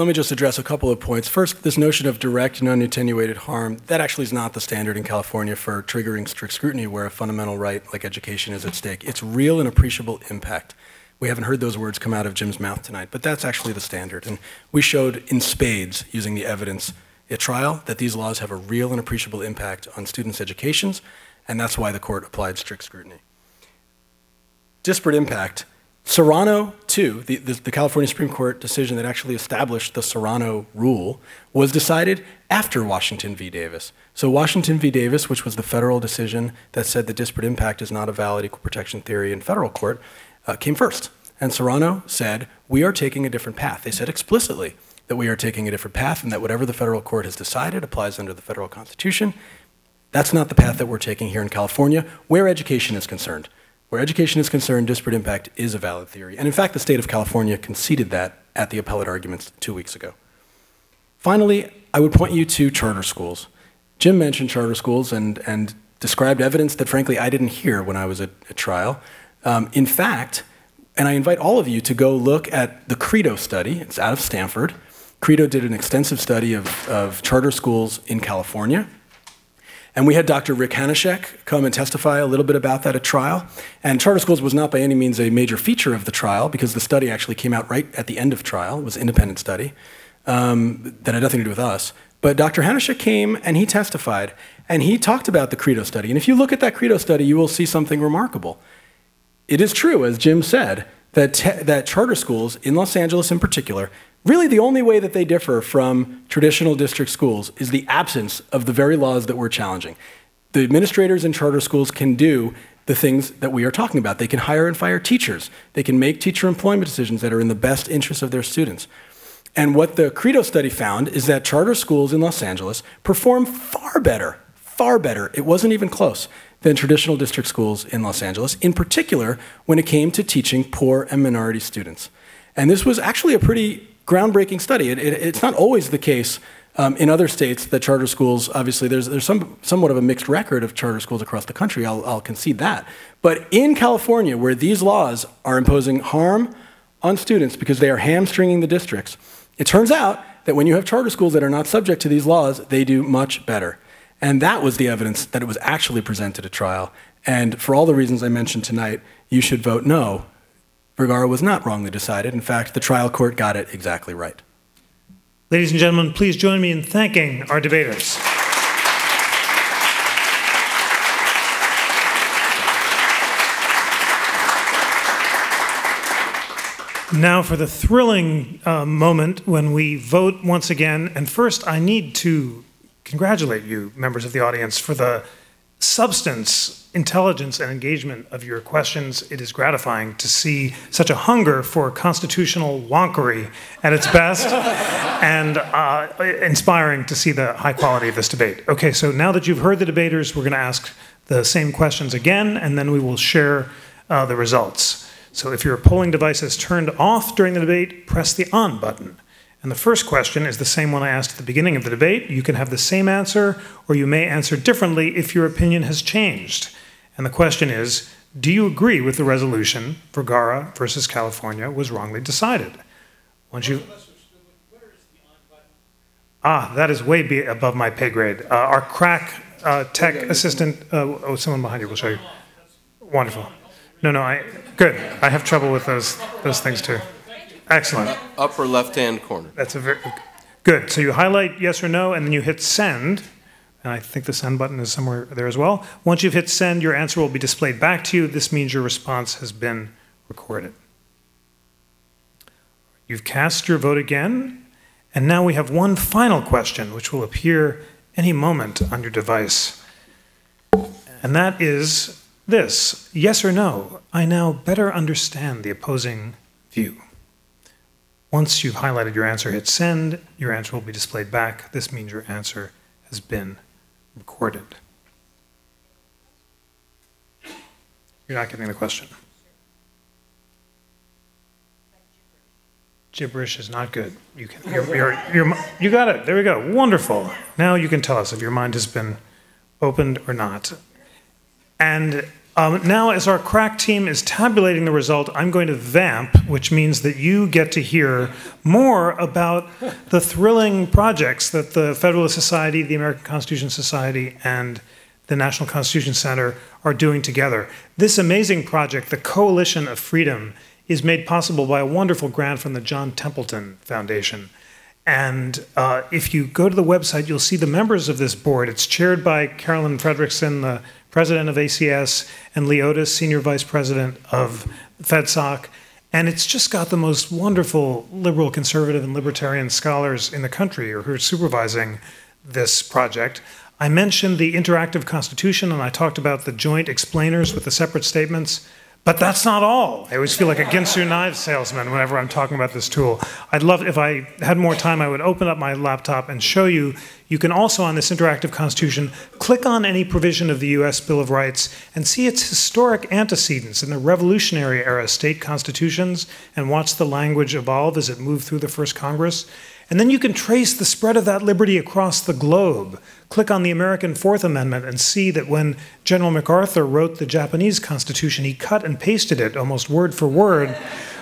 let me just address a couple of points. First, this notion of direct and unattenuated harm, that actually is not the standard in California for triggering strict scrutiny where a fundamental right like education is at stake. It's real and appreciable impact. We haven't heard those words come out of Jim's mouth tonight, but that's actually the standard. And we showed in spades, using the evidence at trial, that these laws have a real and appreciable impact on students' educations, and that's why the court applied strict scrutiny. Disparate impact. Serrano too, the, the, the, California Supreme Court decision that actually established the Serrano rule, was decided after Washington v. Davis. So, Washington v. Davis, which was the federal decision that said the disparate impact is not a valid equal protection theory in federal court, uh, came first. and Serrano said, we are taking a different path. They said explicitly that we are taking a different path and that whatever the federal court has decided applies under the federal constitution. That's not the path that we're taking here in California, where education is concerned. Where education is concerned, disparate impact is a valid theory. And in fact, the state of California conceded that at the appellate arguments two weeks ago. Finally, I would point you to charter schools. Jim mentioned charter schools and, and described evidence that, frankly, I didn't hear when I was at, at trial. Um, in fact, and I invite all of you to go look at the Credo study, it's out of Stanford. Credo did an extensive study of, of charter schools in California. And we had Dr. Rick Hanushek come and testify a little bit about that at trial. And charter schools was not by any means a major feature of the trial because the study actually came out right at the end of trial. It was an independent study um, that had nothing to do with us. But Dr. Hanushek came and he testified and he talked about the Credo study. And if you look at that Credo study, you will see something remarkable. It is true, as Jim said, that, that charter schools in Los Angeles in particular Really, the only way that they differ from traditional district schools is the absence of the very laws that we're challenging. The administrators in charter schools can do the things that we are talking about. They can hire and fire teachers. They can make teacher employment decisions that are in the best interest of their students. And what the Credo study found is that charter schools in Los Angeles perform far better, far better, it wasn't even close, than traditional district schools in Los Angeles, in particular when it came to teaching poor and minority students. And this was actually a pretty groundbreaking study. It, it, it's not always the case um, in other states that charter schools, obviously, there's, there's some, somewhat of a mixed record of charter schools across the country, I'll, I'll concede that. But in California, where these laws are imposing harm on students because they are hamstringing the districts, it turns out that when you have charter schools that are not subject to these laws, they do much better. And that was the evidence that it was actually presented at trial. And for all the reasons I mentioned tonight, you should vote no Vergara was not wrongly decided. In fact, the trial court got it exactly right. Ladies and gentlemen, please join me in thanking our debaters. Now, for the thrilling uh, moment when we vote once again. And first, I need to congratulate you, members of the audience, for the substance, intelligence, and engagement of your questions, it is gratifying to see such a hunger for constitutional wonkery at its best, and uh, inspiring to see the high quality of this debate. Okay, so now that you've heard the debaters, we're going to ask the same questions again, and then we will share uh, the results. So if your polling device is turned off during the debate, press the on button. And the first question is the same one I asked at the beginning of the debate. You can have the same answer, or you may answer differently if your opinion has changed. And the question is Do you agree with the resolution Vergara versus California was wrongly decided? Once you. Ah, that is way above my pay grade. Uh, our crack uh, tech assistant, uh, oh, someone behind you will show you. Wonderful. No, no, I, good. I have trouble with those, those things too. Excellent. Upper left-hand corner. That's a very good. So you highlight yes or no, and then you hit send. And I think the send button is somewhere there as well. Once you've hit send, your answer will be displayed back to you. This means your response has been recorded. You've cast your vote again, and now we have one final question, which will appear any moment on your device. And that is this Yes or no, I now better understand the opposing view. Once you've highlighted your answer, hit send. Your answer will be displayed back. This means your answer has been recorded. You're not getting the question. Gibberish is not good. You can. You're, you're, you're, you got it. There we go. Wonderful. Now you can tell us if your mind has been opened or not. And um, now, as our crack team is tabulating the result, I'm going to vamp, which means that you get to hear more about the thrilling projects that the Federalist Society, the American Constitution Society, and the National Constitution Center are doing together. This amazing project, the Coalition of Freedom, is made possible by a wonderful grant from the John Templeton Foundation. And uh, if you go to the website, you'll see the members of this board. It's chaired by Caroline Fredrickson, the president of ACS, and Lee Otis, senior vice president of FedSoc. And it's just got the most wonderful liberal, conservative, and libertarian scholars in the country who are supervising this project. I mentioned the interactive constitution and I talked about the joint explainers with the separate statements. But that's not all. I always feel like a Ginsu knife salesman whenever I'm talking about this tool. I'd love, if I had more time, I would open up my laptop and show you. You can also, on this interactive constitution, click on any provision of the US Bill of Rights and see its historic antecedents in the Revolutionary era state constitutions and watch the language evolve as it moved through the first Congress. And then you can trace the spread of that liberty across the globe. Click on the American Fourth Amendment and see that when General MacArthur wrote the Japanese Constitution, he cut and pasted it almost word for word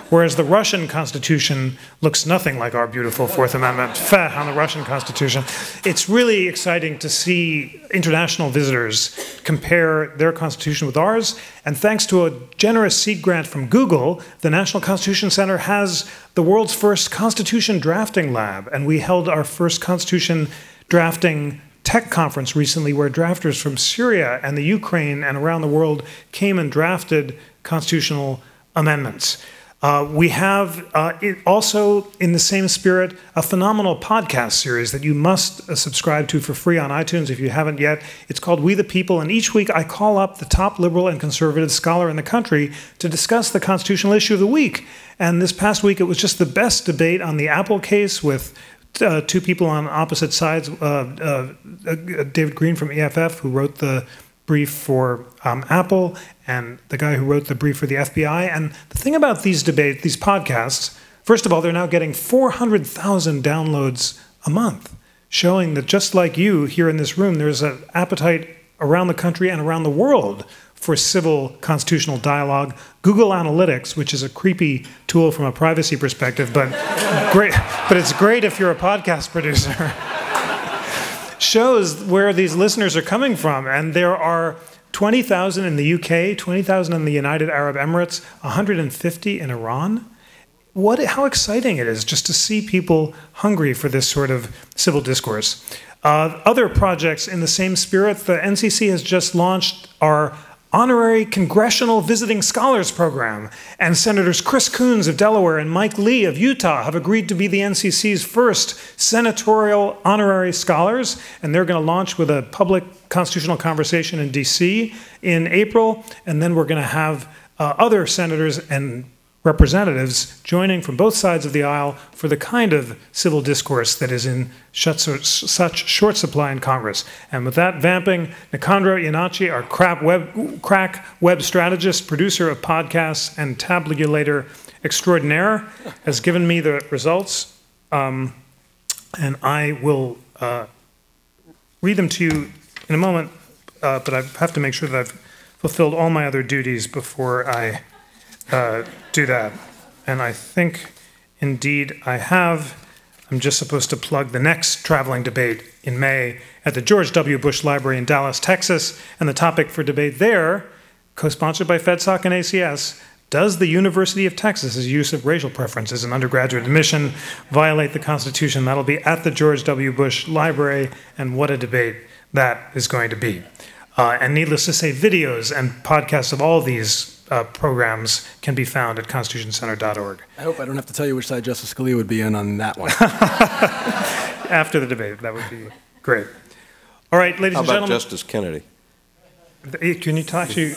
whereas the Russian Constitution looks nothing like our beautiful Fourth Amendment Feh on the Russian Constitution. It's really exciting to see international visitors compare their Constitution with ours. And thanks to a generous seed grant from Google, the National Constitution Center has the world's first Constitution drafting lab. And we held our first Constitution drafting tech conference recently where drafters from Syria and the Ukraine and around the world came and drafted constitutional amendments. Uh, we have uh, also, in the same spirit, a phenomenal podcast series that you must uh, subscribe to for free on iTunes if you haven't yet. It's called We the People, and each week I call up the top liberal and conservative scholar in the country to discuss the constitutional issue of the week. And this past week, it was just the best debate on the Apple case with uh, two people on opposite sides uh, uh, David Greene from EFF, who wrote the brief for um, Apple and the guy who wrote the brief for the FBI. And the thing about these debates, these podcasts, first of all, they're now getting 400,000 downloads a month, showing that just like you here in this room, there's an appetite around the country and around the world for civil constitutional dialogue. Google Analytics, which is a creepy tool from a privacy perspective, but great, but it's great if you're a podcast producer. shows where these listeners are coming from. And there are 20,000 in the UK, 20,000 in the United Arab Emirates, 150 in Iran. What, how exciting it is just to see people hungry for this sort of civil discourse. Uh, other projects in the same spirit, the NCC has just launched our honorary Congressional Visiting Scholars Program, and Senators Chris Coons of Delaware and Mike Lee of Utah have agreed to be the NCC's first senatorial honorary scholars, and they're going to launch with a public constitutional conversation in DC in April, and then we're going to have uh, other senators and representatives joining from both sides of the aisle for the kind of civil discourse that is in such short supply in Congress. And with that vamping, Nicandro Iannacci, our web, crack web strategist, producer of podcasts, and tabulator extraordinaire, has given me the results. Um, and I will uh, read them to you in a moment, uh, but I have to make sure that I've fulfilled all my other duties before I uh, do that. And I think indeed I have. I'm just supposed to plug the next traveling debate in May at the George W. Bush Library in Dallas, Texas. And the topic for debate there, co sponsored by FedSoc and ACS, does the University of Texas's use of racial preferences in undergraduate admission violate the Constitution? That'll be at the George W. Bush Library, and what a debate that is going to be. Uh, and needless to say, videos and podcasts of all these uh, programs can be found at constitutioncenter.org. I hope I don't have to tell you which side Justice Scalia would be in on that one. After the debate, that would be great. All right, ladies How and about gentlemen. Justice Kennedy? Can you talk to?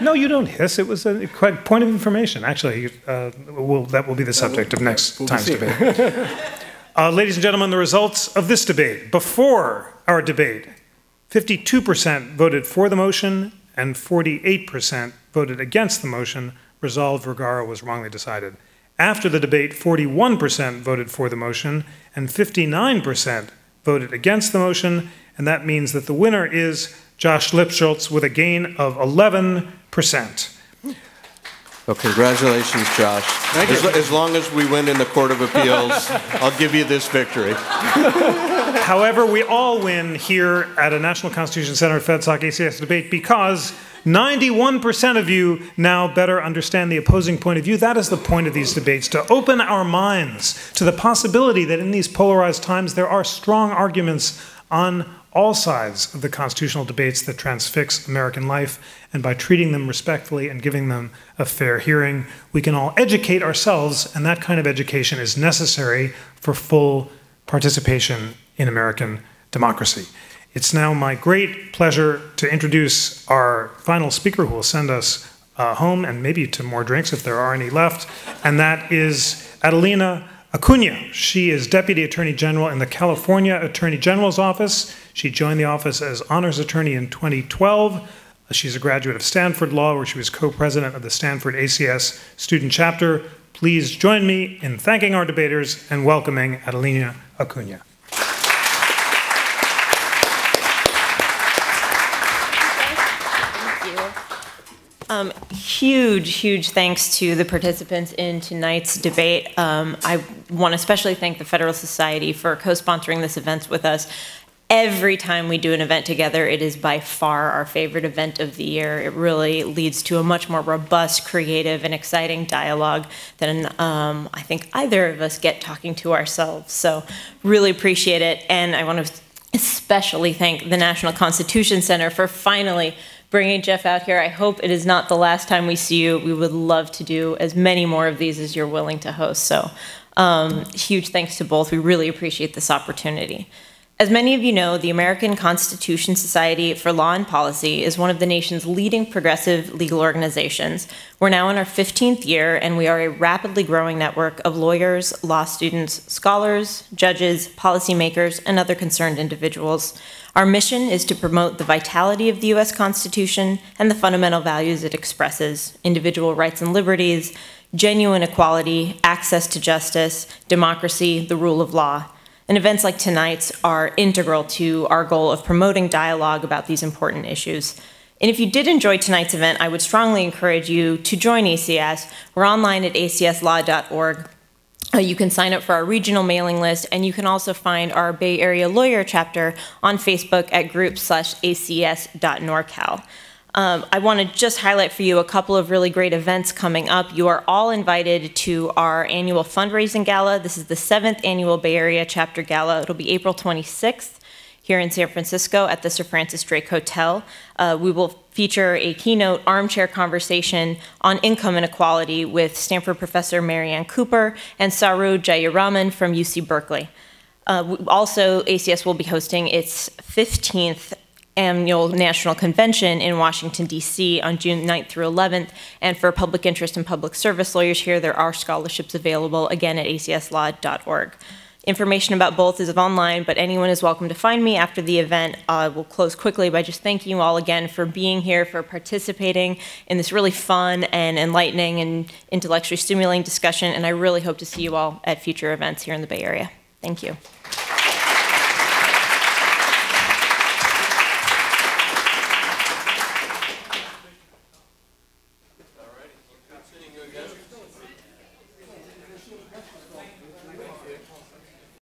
No, you don't hiss. It was a point of information. Actually, uh, we'll, that will be the subject of next we'll time's debate. uh, ladies and gentlemen, the results of this debate. Before our debate, 52% voted for the motion and 48% voted against the motion, resolved Vergara was wrongly decided. After the debate, 41% voted for the motion and 59% voted against the motion, and that means that the winner is Josh Lipshutz with a gain of 11%. Well, congratulations, Josh. As, as, long as we win in the Court of Appeals, I'll give you this victory. However, we all win here at a National Constitution Center FedSoc ACS debate because 91% of you now better understand the opposing point of view. That is the point of these debates, to open our minds to the possibility that in these polarized times there are strong arguments on all sides of the constitutional debates that transfix American life. And by treating them respectfully and giving them a fair hearing, we can all educate ourselves, and that kind of education is necessary for full participation in American democracy. It's now my great pleasure to introduce our final speaker who will send us uh, home and maybe to more drinks if there are any left. And that is Adelina Acuna. She is Deputy Attorney General in the California Attorney General's Office. She joined the office as honors attorney in 2012. She's a graduate of Stanford Law, where she was co president of the Stanford ACS student chapter. Please join me in thanking our debaters and welcoming Adelina Acuna. Um, huge, huge thanks to the participants in tonight's debate. Um, I want to especially thank the Federal Society for co-sponsoring this event with us. Every time we do an event together, it is by far our favorite event of the year. It really leads to a much more robust, creative, and exciting dialogue than um, I think either of us get talking to ourselves. So really appreciate it. And I want to especially thank the National Constitution Center for finally bringing Jeff out here. I hope it is not the last time we see you. We would love to do as many more of these as you're willing to host. So um, huge thanks to both. We really appreciate this opportunity. As many of you know, the American Constitution Society for Law and Policy is one of the nation's leading progressive legal organizations. We're now in our 15th year, and we are a rapidly growing network of lawyers, law students, scholars, judges, policymakers, and other concerned individuals. Our mission is to promote the vitality of the U.S. Constitution and the fundamental values it expresses individual rights and liberties, genuine equality, access to justice, democracy, the rule of law. And events like tonight's are integral to our goal of promoting dialogue about these important issues. And if you did enjoy tonight's event, I would strongly encourage you to join ACS. We're online at acslaw.org. Uh, you can sign up for our regional mailing list, and you can also find our Bay Area lawyer chapter on Facebook at group slash acs.norcal. Um, I want to just highlight for you a couple of really great events coming up. You are all invited to our annual fundraising gala. This is the seventh annual Bay Area Chapter Gala. It'll be April 26th here in San Francisco at the Sir Francis Drake Hotel. Uh, we will feature a keynote armchair conversation on income inequality with Stanford professor Marianne Cooper and Saru Jayaraman from UC Berkeley. Uh, also, ACS will be hosting its 15th annual national convention in Washington, D.C. on June 9th through 11th. And for public interest and public service lawyers here, there are scholarships available, again, at acslaw.org. Information about both is online, but anyone is welcome to find me after the event. I uh, will close quickly by just thanking you all again for being here, for participating in this really fun and enlightening and intellectually stimulating discussion, and I really hope to see you all at future events here in the Bay Area. Thank you.